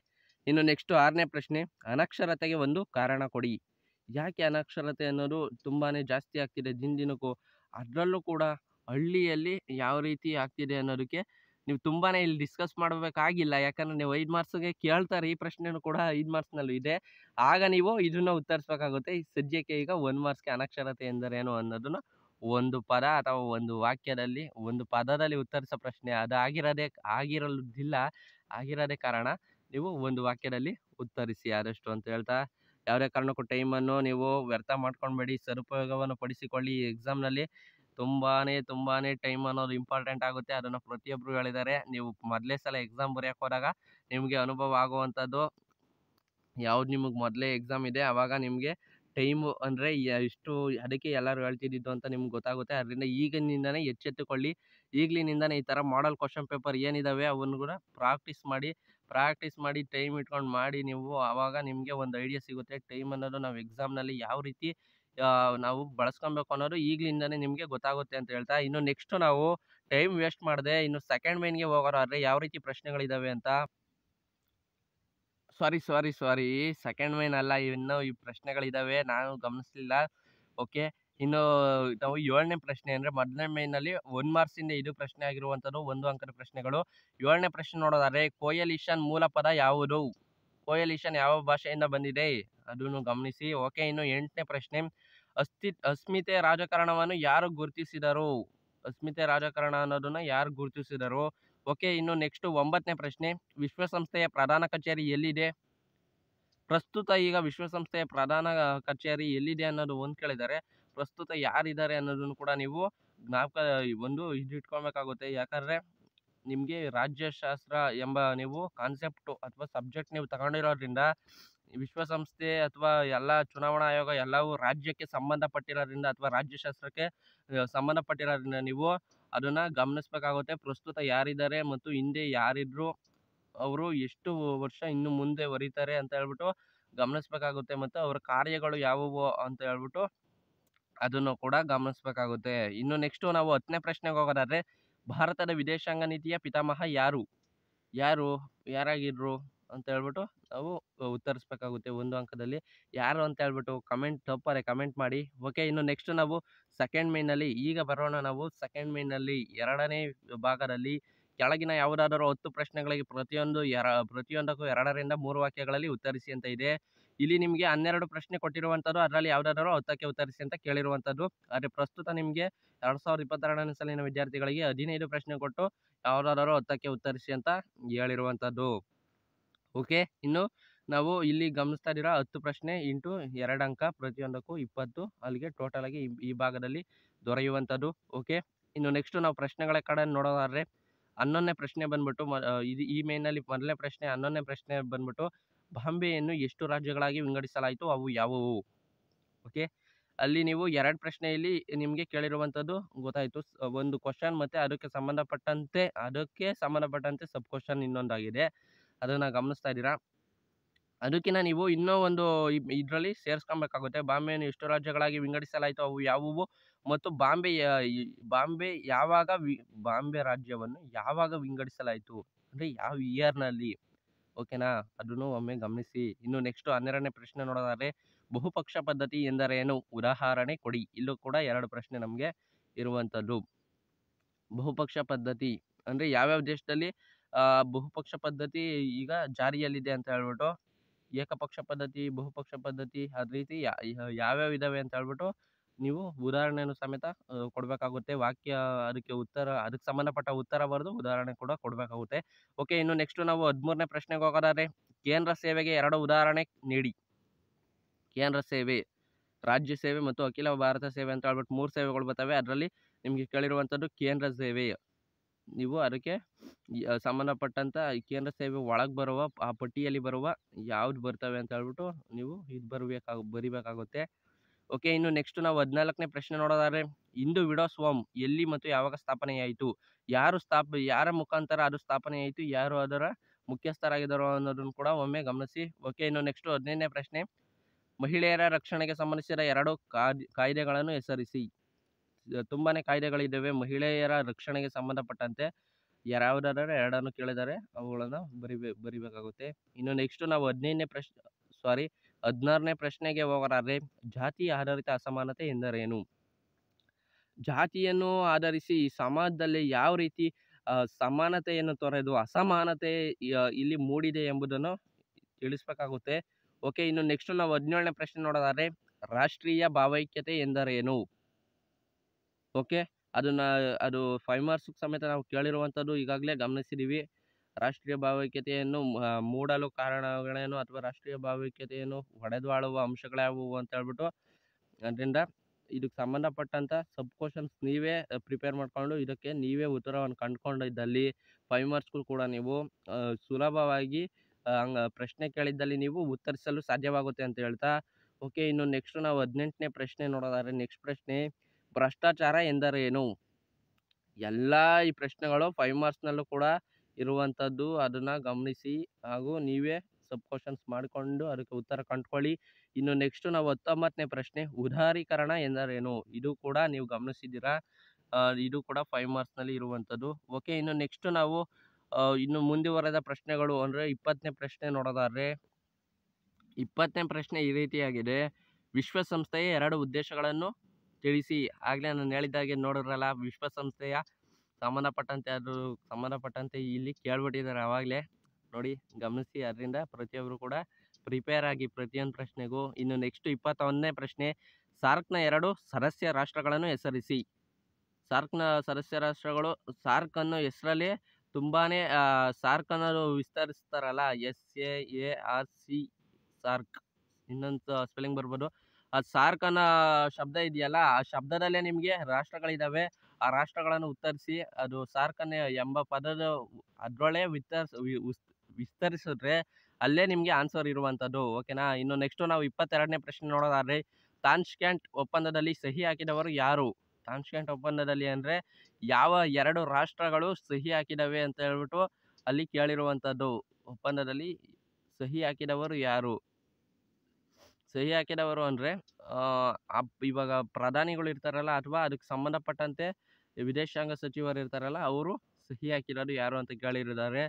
ಇನ್ನು ನೆಕ್ಸ್ಟ್ ಆರನೇ ಪ್ರಶ್ನೆ, ಅನಕ್ಷರತೆಗೆ ಒಂದು ಕಾರಣ ಕೊಡಿ. ಯಾಕೆ ಅನಕ್ಷರತೆ ಅನ್ನೋದು ತುಂಬಾ ಜಾಸ್ತಿ ಆಗ್ತಿದೆ ದಿನ ದಿನಕ್ಕೂ ಅದರಲ್ಲೂ ಕೂಡ ಹಳ್ಳಿಯಲ್ಲಿ ಯಾವ ರೀತಿ ಆಗ್ತಿದೆ ಅನ್ನೋದಕ್ಕೆ ನೀವು ತುಂಬಾ ಇಲ್ಲಿ ಡಿಸ್ಕಸ್ ಮಾಡಬೇಕಾಗಿಲ್ಲ. ಯಾಕಂದರೆ ನೀವು ಐದು ಮಾರ್ಕ್ಸ್ಗೆ ಕೇಳ್ತಾರೆ, ಈ ಪ್ರಶ್ನೆನೂ ಕೂಡ ಐದು ಮಾರ್ಕ್ಸ್ನಲ್ಲೂ ಇದೆ. ಆಗ ನೀವು ಇದನ್ನು ಉತ್ತರಿಸ್ಬೇಕಾಗುತ್ತೆ. ಈ ಸದ್ಯಕ್ಕೆ ಈಗ ಒನ್ ಮಾರ್ಕ್ಸ್ಗೆ ಅನಕ್ಷರತೆ ಎಂದರೇನು ಅನ್ನೋದನ್ನು ಒಂದು ಪದ ಅಥವಾ ಒಂದು ವಾಕ್ಯದಲ್ಲಿ, ಒಂದು ಪದದಲ್ಲಿ ಉತ್ತರಿಸೋ ಪ್ರಶ್ನೆ ಅದು ಆಗಿರೋದೇ ಆಗಿರೋದಿಲ್ಲ ಆಗಿರೋದೇ ಕಾರಣ ನೀವು ಒಂದು ವಾಕ್ಯದಲ್ಲಿ ಉತ್ತರಿಸಿ ಆದಷ್ಟು ಅಂತ ಹೇಳ್ತಾ, ಯಾವುದೇ ಕಾರಣಕ್ಕೂ ಟೈಮನ್ನು ನೀವು ವ್ಯರ್ಥ ಮಾಡ್ಕೊಳ್ಬೇಡಿ ಸದುಪಯೋಗವನ್ನು ಪಡಿಸಿಕೊಳ್ಳಿ ಎಕ್ಸಾಮ್ನಲ್ಲಿ ತುಂಬಾ ತುಂಬಾನೇ ಟೈಮ್ ಅನ್ನೋದು ಇಂಪಾರ್ಟೆಂಟ್ ಆಗುತ್ತೆ. ಅದನ್ನು ಪ್ರತಿಯೊಬ್ಬರು ಹೇಳಿದ್ದಾರೆ. ನೀವು ಮೊದಲೇ ಸಲ ಎಕ್ಸಾಮ್ ಬರೆಯೋಕೆ ಹೋದಾಗ ನಿಮಗೆ ಅನುಭವ ಆಗುವಂಥದ್ದು ಯಾವ್ದು ನಿಮಗೆ ಮೊದಲೇ ಎಕ್ಸಾಮ್ ಇದೆ ಆವಾಗ ನಿಮಗೆ ಟೈಮು ಅಂದರೆ ಇಷ್ಟು ಅದಕ್ಕೆ ಎಲ್ಲರೂ ಹೇಳ್ತಿದ್ದಿದ್ದು ಅಂತ ನಿಮ್ಗೆ ಗೊತ್ತಾಗುತ್ತೆ. ಅದರಿಂದ ಈಗಿನಿಂದನೇ ಎಚ್ಚೆತ್ತುಕೊಳ್ಳಿ. ಈಗಲಿನಿಂದನೇ ಈ ಥರ ಮಾಡಲ್ ಕ್ವಶನ್ ಪೇಪರ್ ಏನಿದ್ದಾವೆ ಅವನ್ನು ಕೂಡ ಪ್ರಾಕ್ಟೀಸ್ ಮಾಡಿ ಪ್ರಾಕ್ಟೀಸ್ ಮಾಡಿ, ಟೈಮ್ ಇಟ್ಕೊಂಡು ಮಾಡಿ ನೀವು ಆವಾಗ ನಿಮಗೆ ಒಂದು ಐಡಿಯಾ ಸಿಗುತ್ತೆ. ಟೈಮ್ ಅನ್ನೋದು ನಾವು ಎಕ್ಸಾಮ್ನಲ್ಲಿ ಯಾವ ರೀತಿ ನಾವು ಬಳಸ್ಕೊಬೇಕು ಅನ್ನೋದು ಈಗಲಿಂದನೇ ನಿಮಗೆ ಗೊತ್ತಾಗುತ್ತೆ ಅಂತ ಹೇಳ್ತಾ, ಇನ್ನು ನೆಕ್ಸ್ಟ್ ನಾವು ಟೈಮ್ ವೇಸ್ಟ್ ಮಾಡದೆ, ಇನ್ನು ಸೆಕೆಂಡ್ ಮೈನ್ಗೆ ಹೋಗೋರಾದ್ರೆ ಯಾವ ರೀತಿ ಪ್ರಶ್ನೆಗಳಿದ್ದಾವೆ ಅಂತ? ಸಾರಿ ಸಾರಿ ಸಾರಿ ಸೆಕೆಂಡ್ ಮೈನ್ ಅಲ್ಲ, ಇನ್ನು ಈ ಪ್ರಶ್ನೆಗಳಿದ್ದಾವೆ ನಾನು ಗಮನಿಸಲಿಲ್ಲ. ಓಕೆ ಇನ್ನು ನಾವು ಏಳನೇ ಪ್ರಶ್ನೆ ಅಂದರೆ ಮೊದಲನೇ ಮೈನಲ್ಲಿ ಒನ್ ಮಾರ್ಕ್ಸಿಂದ ಇದು ಪ್ರಶ್ನೆ ಆಗಿರುವಂಥದ್ದು ಒಂದು ಅಂಕದ ಪ್ರಶ್ನೆಗಳು. ಏಳನೇ ಪ್ರಶ್ನೆ ನೋಡೋದಾದ್ರೆ ಕೋಯಲಿಷನ್ ಮೂಲ ಪದ ಯಾವುದು? ಕೋಯಲಿಷನ್ ಯಾವ ಭಾಷೆಯಿಂದ ಬಂದಿದೆ? ಅದನ್ನು ಗಮನಿಸಿ. ಓಕೆ ಇನ್ನು ಎಂಟನೇ ಪ್ರಶ್ನೆ. ಅಸ್ತಿ ಅಸ್ಮಿತೆ ರಾಜಕಾರಣವನ್ನು ಯಾರು ಗುರುತಿಸಿದರು, ಅಸ್ಮಿತೆ ರಾಜಕಾರಣ ಅನ್ನೋದನ್ನ ಯಾರು ಗುರುತಿಸಿದರು, ಓಕೆ, ಇನ್ನು ನೆಕ್ಸ್ಟ್ ಒಂಬತ್ತನೇ ಪ್ರಶ್ನೆ, ವಿಶ್ವಸಂಸ್ಥೆಯ ಪ್ರಧಾನ ಕಚೇರಿ ಎಲ್ಲಿದೆ? ಪ್ರಸ್ತುತ ಈಗ ವಿಶ್ವಸಂಸ್ಥೆಯ ಪ್ರಧಾನ ಕಚೇರಿ ಎಲ್ಲಿದೆ ಅನ್ನೋದು ಒಂದು ಕೇಳಿದ್ದಾರೆ. ಪ್ರಸ್ತುತ ಯಾರಿದ್ದಾರೆ ಅನ್ನೋದನ್ನು ಕೂಡ ನೀವು ಜ್ಞಾಪಕ ಒಂದು ಇದು ಇಟ್ಕೊಬೇಕಾಗುತ್ತೆ ಯಾಕಂದರೆ ನಿಮಗೆ ರಾಜ್ಯಶಾಸ್ತ್ರ ಎಂಬ ನೀವು ಕಾನ್ಸೆಪ್ಟು ಅಥವಾ ಸಬ್ಜೆಕ್ಟ್ ನೀವು ತಗೊಂಡಿರೋದ್ರಿಂದ ವಿಶ್ವಸಂಸ್ಥೆ ಅಥವಾ ಎಲ್ಲ ಚುನಾವಣಾ ಆಯೋಗ ಎಲ್ಲವೂ ರಾಜ್ಯಕ್ಕೆ ಸಂಬಂಧಪಟ್ಟಿರೋದ್ರಿಂದ ಅಥವಾ ರಾಜ್ಯಶಾಸ್ತ್ರಕ್ಕೆ ಸಂಬಂಧಪಟ್ಟಿರೋದ್ರಿಂದ ನೀವು ಅದನ್ನು ಗಮನಿಸಬೇಕಾಗುತ್ತೆ. ಪ್ರಸ್ತುತ ಯಾರಿದ್ದಾರೆ ಮತ್ತು ಹಿಂದೆ ಯಾರಿದ್ರು ಅವರು ಎಷ್ಟು ವರ್ಷ ಇನ್ನು ಮುಂದೆ ವರಿತಾರೆ ಅಂತ ಹೇಳ್ಬಿಟ್ಟು ಗಮನಿಸಬೇಕಾಗುತ್ತೆ ಮತ್ತು ಅವರ ಕಾರ್ಯಗಳು ಯಾವುವು ಅಂತ ಹೇಳ್ಬಿಟ್ಟು ಅದನ್ನು ಕೂಡ ಗಮನಿಸಬೇಕಾಗುತ್ತೆ. ಇನ್ನು ನೆಕ್ಸ್ಟು ನಾವು ಹತ್ತನೇ ಪ್ರಶ್ನೆಗೆ ಹೋಗೋದಾದ್ರೆ, ಭಾರತದ ವಿದೇಶಾಂಗ ನೀತಿಯ ಪಿತಾಮಹ ಯಾರು? ಯಾರು? ಯಾರಾಗಿದ್ರು? ಅಂತ ಹೇಳ್ಬಿಟ್ಟು ನಾವು ಉತ್ತರಿಸ್ಬೇಕಾಗುತ್ತೆ ಒಂದು ಅಂಕದಲ್ಲಿ. ಯಾರು ಅಂತ ಹೇಳ್ಬಿಟ್ಟು ಕಮೆಂಟ್ ತಪ್ಪರೆ ಕಮೆಂಟ್ ಮಾಡಿ. ಓಕೆ, ಇನ್ನು ನೆಕ್ಸ್ಟ್ ನಾವು ಸೆಕೆಂಡ್ ಮೇನಲ್ಲಿ ಈಗ ಬರೋಣ ನಾವು. ಸೆಕೆಂಡ್ ಮೇನಲ್ಲಿ ಎರಡನೇ ಭಾಗದಲ್ಲಿ ಕೆಳಗಿನ ಯಾವುದಾದರೂ ಹತ್ತು ಪ್ರಶ್ನೆಗಳಿಗೆ ಪ್ರತಿಯೊಂದು ಎರ, ಪ್ರತಿಯೊಂದಕ್ಕೂ ಎರಡರಿಂದ ಮೂರು ವಾಕ್ಯಗಳಲ್ಲಿ ಉತ್ತರಿಸಿ ಅಂತ ಇದೆ. ಇಲ್ಲಿ ನಿಮಗೆ ಹನ್ನೆರಡು ಪ್ರಶ್ನೆ ಕೊಟ್ಟಿರುವಂಥದ್ದು, ಅದರಲ್ಲಿ ಯಾವುದಾದರೂ ಹತ್ತಕ್ಕೆ ಉತ್ತರಿಸಿ ಅಂತ ಕೇಳಿರುವಂಥದ್ದು. ಆದರೆ ಪ್ರಸ್ತುತ ನಿಮಗೆ ಎರಡು ಸಾವಿರದ ಇಪ್ಪತ್ತೆರಡನೇ ಸಾಲಿನ ವಿದ್ಯಾರ್ಥಿಗಳಿಗೆ ಹದಿನೈದು ಪ್ರಶ್ನೆ ಕೊಟ್ಟು ಯಾವುದಾದರೂ ಹತ್ತಕ್ಕೆ ಉತ್ತರಿಸಿ ಅಂತ ಹೇಳಿರುವಂಥದ್ದು. ಓಕೆ? ಇನ್ನು ನಾವು ಇಲ್ಲಿ ಗಮನಿಸ್ತಾ ಇರೋ ಹತ್ತು ಪ್ರಶ್ನೆ ಇಂಟು ಎರಡು ಅಂಕ ಪ್ರತಿಯೊಂದಕ್ಕೂ ಇಪ್ಪತ್ತು ಅಲ್ಲಿಗೆ ಟೋಟಲ್ ಆಗಿ ಈ- ಭಾಗದಲ್ಲಿ ದೊರೆಯುವಂಥದ್ದು, ಓಕೆ? ಇನ್ನು ನೆಕ್ಸ್ಟ್ ನಾವು ಪ್ರಶ್ನೆಗಳ ಕಡೆ ನೋಡೋದಾದ್ರೆ ಹನ್ನೊಂದನೇ ಪ್ರಶ್ನೆ ಬಂದ್ಬಿಟ್ಟು ಇದು ಈ ಮೇನಲ್ಲಿ ಮೊದಲನೇ ಪ್ರಶ್ನೆ, ಹನ್ನೊಂದನೇ ಪ್ರಶ್ನೆ ಬಂದ್ಬಿಟ್ಟು ಬಾಂಬೆಯನ್ನು ಎಷ್ಟು ರಾಜ್ಯಗಳಾಗಿ ವಿಂಗಡಿಸಲಾಯಿತು, ಅವು ಯಾವುವು? ಓಕೆ? ಅಲ್ಲಿ ನೀವು ಎರಡು ಪ್ರಶ್ನೆಯಲ್ಲಿ ನಿಮಗೆ ಕೇಳಿರುವಂಥದ್ದು ಗೊತ್ತಾಯಿತು. ಒಂದು ಕ್ವಶನ್ ಮತ್ತು ಅದಕ್ಕೆ ಸಂಬಂಧಪಟ್ಟಂತೆ ಅದಕ್ಕೆ ಸಂಬಂಧಪಟ್ಟಂತೆ ಸಬ್ ಕ್ವಶನ್ ಇನ್ನೊಂದಾಗಿದೆ. ಅದನ್ನು ಗಮನಿಸ್ತಾ ಇದ್ದೀರಾ? ಅದಕ್ಕಿಂತ ನೀವು ಇನ್ನೂ ಒಂದು ಇದರಲ್ಲಿ ಸೇರಿಸ್ಕೊಬೇಕಾಗುತ್ತೆ. ಬಾಂಬೆಯನ್ನು ಎಷ್ಟು ರಾಜ್ಯಗಳಾಗಿ ವಿಂಗಡಿಸಲಾಯಿತು. ಅವು ಯಾವುವು? ಮತ್ತು ಬಾಂಬೆ ಬಾಂಬೆ ಯಾವಾಗ ಬಾಂಬೆ ರಾಜ್ಯವನ್ನು ಯಾವಾಗ ವಿಂಗಡಿಸಲಾಯಿತು? ಅಂದರೆ ಯಾವ ಇಯರ್ನಲ್ಲಿ? ಓಕೆನಾ? ಅದನ್ನು ಒಮ್ಮೆ ಗಮನಿಸಿ. ಇನ್ನು ನೆಕ್ಸ್ಟ್ ಹನ್ನೆರಡನೇ ಪ್ರಶ್ನೆ ನೋಡೋದಾದರೆ, ಬಹುಪಕ್ಷ ಪದ್ಧತಿ ಎಂದರೇನು ಉದಾಹರಣೆ ಕೊಡಿ. ಇಲ್ಲೂ ಕೂಡ ಎರಡು ಪ್ರಶ್ನೆ ನಮಗೆ ಇರುವಂಥದ್ದು. ಬಹುಪಕ್ಷ ಪದ್ಧತಿ ಅಂದರೆ ಯಾವ್ಯಾವ ದೇಶದಲ್ಲಿ ಬಹುಪಕ್ಷ ಪದ್ಧತಿ ಈಗ ಜಾರಿಯಲ್ಲಿದೆ ಅಂತ ಹೇಳ್ಬಿಟ್ಟು, ಏಕಪಕ್ಷ ಪದ್ಧತಿ, ಬಹುಪಕ್ಷ ಪದ್ಧತಿ ಅದ ರೀತಿ ಯಾವ್ಯಾವ ಇದಾವೆ ಅಂತ ಹೇಳ್ಬಿಟ್ಟು ನೀವು ಉದಾಹರಣೆಯನ್ನು ಸಮೇತ ಕೊಡಬೇಕಾಗುತ್ತೆ. ವಾಕ್ಯ ಅದಕ್ಕೆ ಉತ್ತರ, ಅದಕ್ಕೆ ಸಂಬಂಧಪಟ್ಟ ಉತ್ತರ ಬರೆದು ಉದಾಹರಣೆ ಕೂಡ ಕೊಡಬೇಕಾಗುತ್ತೆ. ಓಕೆ, ಇನ್ನು ನೆಕ್ಸ್ಟ್ ನಾವು ಹದಿಮೂರನೇ ಪ್ರಶ್ನೆಗೆ ಹೋಗೋದಾದ್ರೆ, ಕೇಂದ್ರ ಸೇವೆಗೆ ಎರಡು ಉದಾಹರಣೆ ನೀಡಿ. ಕೇಂದ್ರ ಸೇವೆ, ರಾಜ್ಯ ಸೇವೆ ಮತ್ತು ಅಖಿಲ ಭಾರತ ಸೇವೆ ಅಂತ ಹೇಳ್ಬಿಟ್ಟು ಮೂರು ಸೇವೆಗಳು ಬರ್ತವೆ. ಅದರಲ್ಲಿ ನಿಮಗೆ ಕೇಳಿರುವಂಥದ್ದು ಕೇಂದ್ರ ಸೇವೆ. ನೀವು ಅದಕ್ಕೆ ಸಂಬಂಧಪಟ್ಟಂಥ ಕೇಂದ್ರ ಸೇವೆ ಒಳಗೆ ಬರುವ, ಆ ಪಟ್ಟಿಯಲ್ಲಿ ಬರುವ ಯಾವ್ದು ಬರ್ತವೆ ಅಂತ ಹೇಳ್ಬಿಟ್ಟು ನೀವು ಇದು ಬರಬೇಕಾಗ ಬರಿಬೇಕಾಗುತ್ತೆ. ಓಕೆ, ಇನ್ನು ನೆಕ್ಸ್ಟ್ ನಾವು ಹದಿನಾಲ್ಕನೇ ಪ್ರಶ್ನೆ ನೋಡೋದಾದ್ರೆ, ಇಂದು ವಿಡೋಸ್ವಾಮ್ ಎಲ್ಲಿ ಮತ್ತು ಯಾವಾಗ ಸ್ಥಾಪನೆಯಾಯಿತು? ಯಾರು ಸ್ಥಾಪ, ಯಾರ ಮುಖಾಂತರ ಅದು ಸ್ಥಾಪನೆಯಾಯಿತು? ಯಾರು ಅದರ ಮುಖ್ಯಸ್ಥರಾಗಿದ್ದರು ಅನ್ನೋದನ್ನು ಕೂಡ ಒಮ್ಮೆ ಗಮನಿಸಿ. ಓಕೆ, ಇನ್ನು ನೆಕ್ಸ್ಟ್ ಹದಿನೈದನೇ ಪ್ರಶ್ನೆ. ಮಹಿಳೆಯರ ರಕ್ಷಣೆಗೆ ಸಂಬಂಧಿಸಿದ ಎರಡು ಕಾಯ್ದೆ, ಕಾಯ್ದೆಗಳನ್ನು ಹೆಸರಿಸಿ. ತುಂಬಾ ಕಾಯ್ದೆಗಳಿದ್ದಾವೆ ಮಹಿಳೆಯರ ರಕ್ಷಣೆಗೆ ಸಂಬಂಧಪಟ್ಟಂತೆ ಯಾರ್ಯಾವ್ದಾದ್ರೆ ಎರಡನ್ನು ಕೇಳಿದರೆ ಅವುಗಳನ್ನು ಬರಿಬೇ, ಬರಿಬೇಕಾಗುತ್ತೆ. ಇನ್ನು ನೆಕ್ಸ್ಟ್ ನಾವು ಹದಿನೈದನೇ ಪ್ರಶ್ನೆ ಸಾರಿ ಹದಿನಾರನೇ ಪ್ರಶ್ನೆಗೆ ಹೋಗೋದಾದ್ರೆ ಜಾತಿ ಆಧಾರಿತ ಅಸಮಾನತೆ ಎಂದರೇನು? ಜಾತಿಯನ್ನು ಆಧರಿಸಿ ಸಮಾಜದಲ್ಲಿ ಯಾವ ರೀತಿ ಸಮಾನತೆಯನ್ನು ತೊರೆದು ಅಸಮಾನತೆ ಇಲ್ಲಿ ಮೂಡಿದೆ ಎಂಬುದನ್ನು ತಿಳಿಸ್ಬೇಕಾಗುತ್ತೆ. ಓಕೆ, ಇನ್ನು ನೆಕ್ಸ್ಟ್ ನಾವು ಹದಿನೇಳನೇ ಪ್ರಶ್ನೆ ನೋಡೋದಾದ್ರೆ ರಾಷ್ಟ್ರೀಯ ಭಾವೈಕ್ಯತೆ ಎಂದರೇನು? ಓಕೆ, ಅದನ್ನು ಅದು ಫೈವ್ ಮಾರ್ಕ್ಸ್ ಸಮೇತ ನಾವು ಕೇಳಿರುವಂಥದ್ದು ಈಗಾಗಲೇ ಗಮನಿಸಿದ್ದೀವಿ. ರಾಷ್ಟ್ರೀಯ ಭಾವೈಕ್ಯತೆಯನ್ನು ಮೂಡಲು ಕಾರಣಗಳೇನು ಅಥವಾ ರಾಷ್ಟ್ರೀಯ ಭಾವೈಕ್ಯತೆಯನ್ನು ಹೊಡೆದಾಳುವ ಅಂಶಗಳ್ಯಾವುವು ಅಂತ ಹೇಳ್ಬಿಟ್ಟು, ಅದರಿಂದ ಇದಕ್ಕೆ ಸಂಬಂಧಪಟ್ಟಂಥ ಸಬ್ ಕ್ವಶನ್ಸ್ ನೀವೇ ಪ್ರಿಪೇರ್ ಮಾಡಿಕೊಂಡು ಇದಕ್ಕೆ ನೀವೇ ಉತ್ತರವನ್ನು ಕಂಡುಕೊಂಡಿದ್ದಲ್ಲಿ ಫೈವ್ ಮಾರ್ಕ್ಸ್ಗಳು ಕೂಡ ನೀವು ಸುಲಭವಾಗಿ ಹಂಗ ಪ್ರಶ್ನೆ ಕೇಳಿದ್ದಲ್ಲಿ ನೀವು ಉತ್ತರಿಸಲು ಸಾಧ್ಯವಾಗುತ್ತೆ ಅಂತ ಹೇಳ್ತಾ, ಓಕೆ, ಇನ್ನು ನೆಕ್ಸ್ಟ್ ನಾವು ಹದಿನೆಂಟನೇ ಪ್ರಶ್ನೆ ನೋಡೋದಾದ್ರೆ ನೆಕ್ಸ್ಟ್ ಪ್ರಶ್ನೆ ಭ್ರಷ್ಟಾಚಾರ ಎಂದರೇನು ಎಲ್ಲ ಈ ಪ್ರಶ್ನೆಗಳು ಫೈವ್ ಮಾರ್ಕ್ಸ್ನಲ್ಲೂ ಕೂಡ ಇರುವಂಥದ್ದು ಅದನ್ನು ಗಮನಿಸಿ ಹಾಗೂ ನೀವೇ ಸಬ್ ಕ್ವಶನ್ಸ್ ಮಾಡಿಕೊಂಡು ಅದಕ್ಕೆ ಉತ್ತರ ಕಂಡುಕೊಳ್ಳಿ. ಇನ್ನು ನೆಕ್ಸ್ಟು ನಾವು ಹತ್ತೊಂಬತ್ತನೇ ಪ್ರಶ್ನೆ, ಉದಾರೀಕರಣ ಎಂದರೇನು ಇದು ಕೂಡ ನೀವು ಗಮನಿಸಿದ್ದೀರಾ? ಇದು ಕೂಡ ಫೈವ್ ಮಾರ್ಕ್ಸ್ನಲ್ಲಿ ಇರುವಂಥದ್ದು. ಓಕೆ ಇನ್ನು ನೆಕ್ಸ್ಟು ನಾವು ಇನ್ನು ಮುಂದುವರೆದ ಪ್ರಶ್ನೆಗಳು ಅಂದರೆ ಇಪ್ಪತ್ತನೇ ಪ್ರಶ್ನೆ ನೋಡೋದಾದ್ರೆ, ಇಪ್ಪತ್ತನೇ ಪ್ರಶ್ನೆ ಈ ರೀತಿಯಾಗಿದೆ. ವಿಶ್ವಸಂಸ್ಥೆಯ ಎರಡು ಉದ್ದೇಶಗಳನ್ನು ತಿಳಿಸಿ. ಆಗಲೇ ನಾನು ಹೇಳಿದ್ದಾಗೆ ನೋಡಿದ್ರಲ್ಲ, ವಿಶ್ವಸಂಸ್ಥೆಯ ಸಂಬಂಧಪಟ್ಟಂತೆ ಅದು ಸಂಬಂಧಪಟ್ಟಂತೆ ಇಲ್ಲಿ ಕೇಳ್ಬಿಟ್ಟಿದ್ದಾರೆ ಆವಾಗಲೇ. ನೋಡಿ, ಗಮನಿಸಿ, ಅದರಿಂದ ಪ್ರತಿಯೊಬ್ಬರು ಕೂಡ ಪ್ರಿಪೇರ್ ಆಗಿ ಪ್ರತಿಯೊಂದು ಪ್ರಶ್ನೆಗೂ. ಇನ್ನು ನೆಕ್ಸ್ಟ್ ಇಪ್ಪತ್ತೊಂದನೇ ಪ್ರಶ್ನೆ, ಸಾರ್ಕ್ನ ಎರಡು ಸದಸ್ಯ ರಾಷ್ಟ್ರಗಳನ್ನು ಹೆಸರಿಸಿ. ಸಾರ್ಕ್ನ ಸದಸ್ಯ ರಾಷ್ಟ್ರಗಳು, ಸಾರ್ಕ್ ಅನ್ನೋ ಹೆಸರಲ್ಲಿ ತುಂಬಾ ಸಾರ್ಕ್ ಅನ್ನೋದು ವಿಸ್ತರಿಸ್ತಾರಲ್ಲ, S A A R C SAARC. ಇನ್ನೊಂದು ಸ್ಪೆಲ್ಲಿಂಗ್ ಬರ್ಬೋದು. ಆ ಸಾರ್ಕ್ ಅನ್ನೋ ಶಬ್ದ ಇದೆಯಲ್ಲ, ಆ ಶಬ್ದದಲ್ಲೇ ನಿಮಗೆ ರಾಷ್ಟ್ರಗಳಿದ್ದಾವೆ ಆ ರಾಷ್ಟ್ರಗಳನ್ನು ಉತ್ತರಿಸಿ, ಅದು ಸಾರ್ಕ್ ಎಂಬ ಪದದ ಅದರೊಳಗೆ ವಿತರಿಸ್ ವಿಸ್ತರಿಸಿದ್ರೆ ಅಲ್ಲೇ ನಿಮಗೆ ಆನ್ಸರ್ ಇರುವಂಥದ್ದು ಓಕೆನಾ ಇನ್ನು ನೆಕ್ಸ್ಟು ನಾವು ಇಪ್ಪತ್ತೆರಡನೇ ಪ್ರಶ್ನೆ ನೋಡೋದಾದ್ರೆ ತಾನ್ಸ್ಕ್ಯಾಂಟ್ ಒಪ್ಪಂದದಲ್ಲಿ ಸಹಿ ಹಾಕಿದವರು ಯಾರು? ತಾನ್ಸ್ಕ್ಯಾಂಟ್ ಒಪ್ಪಂದದಲ್ಲಿ ಅಂದರೆ ಯಾವ ಎರಡು ರಾಷ್ಟ್ರಗಳು ಸಹಿ ಹಾಕಿದವೆ ಅಂತ ಹೇಳ್ಬಿಟ್ಟು ಅಲ್ಲಿ ಕೇಳಿರುವಂಥದ್ದು ಒಪ್ಪಂದದಲ್ಲಿ ಸಹಿ ಹಾಕಿದವರು ಯಾರು? ಸಹಿ ಹಾಕಿದವರು ಅಂದರೆ ಇವಾಗ ಪ್ರಧಾನಿಗಳು ಇರ್ತಾರಲ್ಲ ಅಥವಾ ಅದಕ್ಕೆ ಸಂಬಂಧಪಟ್ಟಂತೆ ವಿದೇಶಾಂಗ ಸಚಿವರು ಇರ್ತಾರಲ್ಲ ಅವರು ಸಹಿ ಹಾಕಿರೋದು ಯಾರು ಅಂತ ಕೇಳಿರಿದ್ದಾರೆ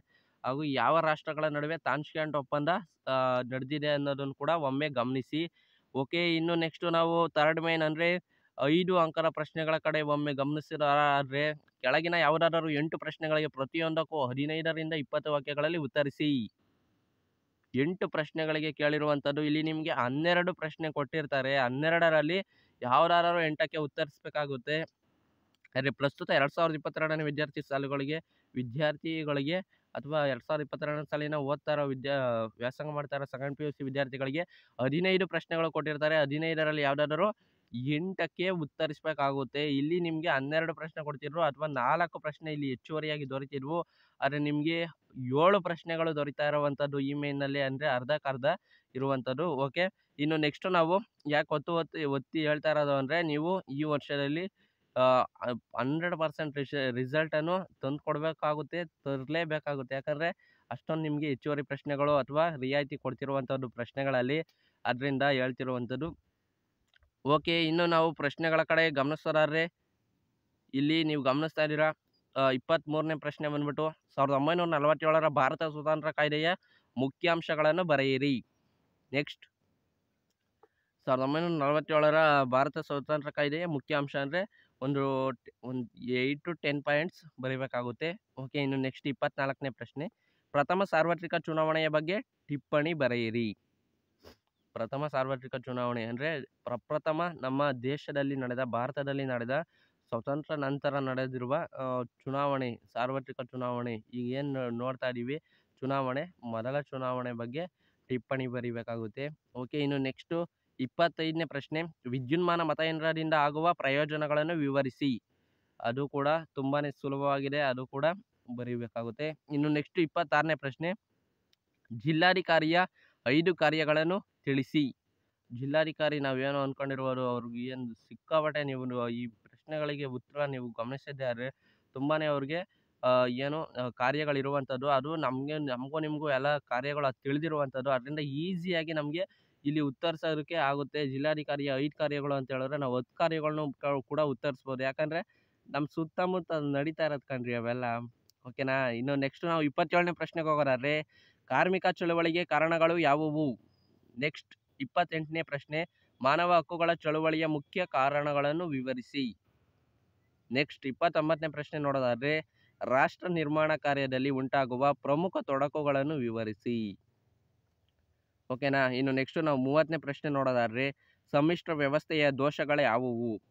ಹಾಗೂ ಯಾವ ರಾಷ್ಟ್ರಗಳ ನಡುವೆ ತಾನ್ಷ್ಕ್ಯಾಂಟ್ ಒಪ್ಪಂದ ನಡೆದಿದೆ ಅನ್ನೋದನ್ನು ಕೂಡ ಒಮ್ಮೆ ಗಮನಿಸಿ. ಓಕೆ, ಇನ್ನು ನೆಕ್ಸ್ಟ್ ನಾವು ಥರ್ಡ್ ಮೇನ್ ಅಂದರೆ ಐದು ಅಂಕದ ಪ್ರಶ್ನೆಗಳ ಕಡೆ ಒಮ್ಮೆ ಗಮನಿಸಿದಾದ್ರೆ, ಕೆಳಗಿನ ಯಾವುದಾದರೂ ಎಂಟು ಪ್ರಶ್ನೆಗಳಿಗೆ ಪ್ರತಿಯೊಂದಕ್ಕೂ ಹದಿನೈದರಿಂದ ಇಪ್ಪತ್ತು ವಾಕ್ಯಗಳಲ್ಲಿ ಉತ್ತರಿಸಿ. ಎಂಟು ಪ್ರಶ್ನೆಗಳಿಗೆ ಕೇಳಿರುವಂಥದ್ದು ಇಲ್ಲಿ ನಿಮಗೆ ಹನ್ನೆರಡು ಪ್ರಶ್ನೆ ಕೊಟ್ಟಿರ್ತಾರೆ. ಹನ್ನೆರಡರಲ್ಲಿ ಯಾವ್ದಾರು ಎಂಟಕ್ಕೆ ಉತ್ತರಿಸಬೇಕಾಗುತ್ತೆ. ಆದರೆ ಪ್ರಸ್ತುತ ಎರಡು ಸಾವಿರದ ಇಪ್ಪತ್ತೆರಡನೇ ವಿದ್ಯಾರ್ಥಿ ಸಾಲುಗಳಿಗೆ ವಿದ್ಯಾರ್ಥಿಗಳಿಗೆ ಅಥವಾ ಎರಡು ಸಾವಿರದ ಇಪ್ಪತ್ತೆರಡನೇ ಸಾಲಿನ ಓದ್ತಾ ಇರೋ ವಿದ್ಯಾ, ವ್ಯಾಸಂಗ ಮಾಡ್ತಾ ಇರೋ ಸೆಕೆಂಡ್ ಪಿ ಯು ಸಿ ವಿದ್ಯಾರ್ಥಿಗಳಿಗೆ ಹದಿನೈದು ಪ್ರಶ್ನೆಗಳು ಕೊಟ್ಟಿರ್ತಾರೆ. ಹದಿನೈದರಲ್ಲಿ ಯಾವುದಾದರೂ ಎಂಟಕ್ಕೆ ಉತ್ತರಿಸಬೇಕಾಗುತ್ತೆ. ಇಲ್ಲಿ ನಿಮಗೆ ಹನ್ನೆರಡು ಪ್ರಶ್ನೆ ಕೊಡ್ತಿದ್ರು ಅಥವಾ ನಾಲ್ಕು ಪ್ರಶ್ನೆ ಇಲ್ಲಿ ಹೆಚ್ಚುವರಿಯಾಗಿ ದೊರೆತಿದ್ವು. ಆದರೆ ನಿಮಗೆ ಏಳು ಪ್ರಶ್ನೆಗಳು ದೊರೀತಾ ಇರುವಂಥದ್ದು ಇಮೇಲ್ನಲ್ಲಿ ಅಂದರೆ ಅರ್ಧಕ್ಕರ್ಧ ಇರುವಂಥದ್ದು. ಓಕೆ? ಇನ್ನು ನೆಕ್ಸ್ಟ್ ನಾವು ಯಾಕೆ ಒತ್ತು ಒತ್ತಿ ಒತ್ತಿ ಹೇಳ್ತಾ ಇರೋದು ಅಂದರೆ ನೀವು ಈ ವರ್ಷದಲ್ಲಿ ಹಂಡ್ರೆಡ್ ಪರ್ಸೆಂಟ್ ರಿಶ, ರಿಸಲ್ಟನ್ನು ತಂದು ಕೊಡಬೇಕಾಗುತ್ತೆ ತರಲೇಬೇಕಾಗುತ್ತೆ. ಯಾಕಂದರೆ ಅಷ್ಟೊಂದು ನಿಮಗೆ ಹೆಚ್ಚುವರಿ ಪ್ರಶ್ನೆಗಳು ಅಥವಾ ರಿಯಾಯಿತಿ ಕೊಡ್ತಿರುವಂಥದ್ದು ಪ್ರಶ್ನೆಗಳಲ್ಲಿ. ಅದರಿಂದ ಹೇಳ್ತಿರುವಂಥದ್ದು ಓಕೆ, ಇನ್ನು ನಾವು ಪ್ರಶ್ನೆಗಳ ಕಡೆ ಗಮನಿಸೋದಾದ್ರೆ ಇಲ್ಲಿ ನೀವು ಗಮನಿಸ್ತಾ ಇದ್ದೀರಾ? ಇಪ್ಪತ್ತ್ಮೂರನೇ ಪ್ರಶ್ನೆ ಬಂದ್ಬಿಟ್ಟು, ಸಾವಿರದ ಒಂಬೈನೂರ ನಲವತ್ತೇಳರ ಭಾರತ ಸ್ವತಂತ್ರ ಕಾಯ್ದೆಯ ಮುಖ್ಯಾಂಶಗಳನ್ನು ಬರೆಯಿರಿ. ನೆಕ್ಸ್ಟ್. ಸಾವಿರದ ಒಂಬೈನೂರ ನಲವತ್ತೇಳರ ಭಾರತ ಸ್ವತಂತ್ರ ಕಾಯ್ದೆಯ ಮುಖ್ಯಾಂಶ ಅಂದರೆ, ಒಂದು ಒಂದು ಏಯ್ಟ್ ಟು ಟೆನ್ ಪಾಯಿಂಟ್ಸ್ ಬರೀಬೇಕಾಗುತ್ತೆ. ಓಕೆ, ಇನ್ನು ನೆಕ್ಸ್ಟ್ ಇಪ್ಪತ್ನಾಲ್ಕನೇ ಪ್ರಶ್ನೆ. ಪ್ರಥಮ ಸಾರ್ವತ್ರಿಕ ಚುನಾವಣೆಯ ಬಗ್ಗೆ ಟಿಪ್ಪಣಿ ಬರೆಯಿರಿ. ಪ್ರಥಮ ಸಾರ್ವತ್ರಿಕ ಚುನಾವಣೆ ಅಂದರೆ ಪ್ರಪ್ರಥಮ ನಮ್ಮ ದೇಶದಲ್ಲಿ ನಡೆದ, ಭಾರತದಲ್ಲಿ ನಡೆದ, ಸ್ವತಂತ್ರ ನಂತರ ನಡೆದಿರುವ ಚುನಾವಣೆ, ಸಾರ್ವತ್ರಿಕ ಚುನಾವಣೆ. ಈಗ ಏನು ನೋಡ್ತಾ ಇದ್ದೀವಿ ಚುನಾವಣೆ, ಮೊದಲ ಚುನಾವಣೆ ಬಗ್ಗೆ ಟಿಪ್ಪಣಿ ಬರೀಬೇಕಾಗುತ್ತೆ. ಓಕೆ, ಇನ್ನು ನೆಕ್ಸ್ಟು ಇಪ್ಪತ್ತೈದನೇ ಪ್ರಶ್ನೆ. ವಿದ್ಯುನ್ಮಾನ ಮತಯಂತ್ರದಿಂದ ಆಗುವ ಪ್ರಯೋಜನಗಳನ್ನು ವಿವರಿಸಿ. ಅದು ಕೂಡ ತುಂಬಾ ಸುಲಭವಾಗಿದೆ, ಅದು ಕೂಡ ಬರೀಬೇಕಾಗುತ್ತೆ. ಇನ್ನು ನೆಕ್ಸ್ಟ್ ಇಪ್ಪತ್ತಾರನೇ ಪ್ರಶ್ನೆ. ಜಿಲ್ಲಾಧಿಕಾರಿಯ ಐದು ಕಾರ್ಯಗಳನ್ನು ತಿಳಿಸಿ. ಜಿಲ್ಲಾಧಿಕಾರಿ ನಾವೇನು ಅಂದ್ಕೊಂಡಿರುವರು ಅವ್ರಿಗೆ ಏನು ಸಿಕ್ಕಾಪಟ್ಟೆ ನೀವು ಈ ಪ್ರಶ್ನೆಗಳಿಗೆ ಉತ್ತರ ನೀವು ಗಮನಿಸಿದ್ದಾರೆ ತುಂಬಾ ಅವ್ರಿಗೆ ಏನು ಕಾರ್ಯಗಳಿರುವಂಥದ್ದು ಅದು ನಮಗೆ, ನಮಗೂ ನಿಮಗೂ ಎಲ್ಲ ಕಾರ್ಯಗಳು ಅದು ತಿಳಿದಿರುವಂಥದ್ದು ಅದರಿಂದ ಈಸಿಯಾಗಿ ನಮಗೆ ಇಲ್ಲಿ ಉತ್ತರಿಸೋದಕ್ಕೆ ಆಗುತ್ತೆ. ಜಿಲ್ಲಾಧಿಕಾರಿಯ ಐದು ಕಾರ್ಯಗಳು ಅಂತ ಹೇಳಿದ್ರೆ ನಾವು ಹತ್ತು ಕಾರ್ಯಗಳನ್ನು ಕೂಡ ಉತ್ತರಿಸ್ಬೋದು. ಯಾಕಂದರೆ ನಮ್ಮ ಸುತ್ತಮುತ್ತ ನಡೀತಾ ಇರೋದು ಕಣ್ರಿ ಅವೆಲ್ಲ. ಓಕೆನಾ? ಇನ್ನು ನೆಕ್ಸ್ಟ್ ನಾವು ಇಪ್ಪತ್ತೇಳನೇ ಪ್ರಶ್ನೆಗೆ ಹೋಗೋದಾದ್ರೆ, ಕಾರ್ಮಿಕ ಚಳುವಳಿಗೆ ಕಾರಣಗಳು ಯಾವುವು? ನೆಕ್ಸ್ಟ್ ಇಪ್ಪತ್ತೆಂಟನೇ ಪ್ರಶ್ನೆ, ಮಾನವ ಹಕ್ಕುಗಳ ಚಳುವಳಿಯ ಮುಖ್ಯ ಕಾರಣಗಳನ್ನು ವಿವರಿಸಿ. ನೆಕ್ಸ್ಟ್ ಇಪ್ಪತ್ತೊಂಬತ್ತನೇ ಪ್ರಶ್ನೆ ನೋಡೋದಾದರೆ, ರಾಷ್ಟ್ರ ನಿರ್ಮಾಣ ಕಾರ್ಯದಲ್ಲಿ ಉಂಟಾಗುವ ಪ್ರಮುಖ ತೊಡಕುಗಳನ್ನು ವಿವರಿಸಿ. ಓಕೆನಾ? ಇನ್ನು ನೆಕ್ಸ್ಟು ನಾವು ಮೂವತ್ತನೇ ಪ್ರಶ್ನೆ ನೋಡೋದಾದರೆ, ಸಮ್ಮಿಶ್ರ ವ್ಯವಸ್ಥೆಯ ದೋಷಗಳು ಯಾವುವು?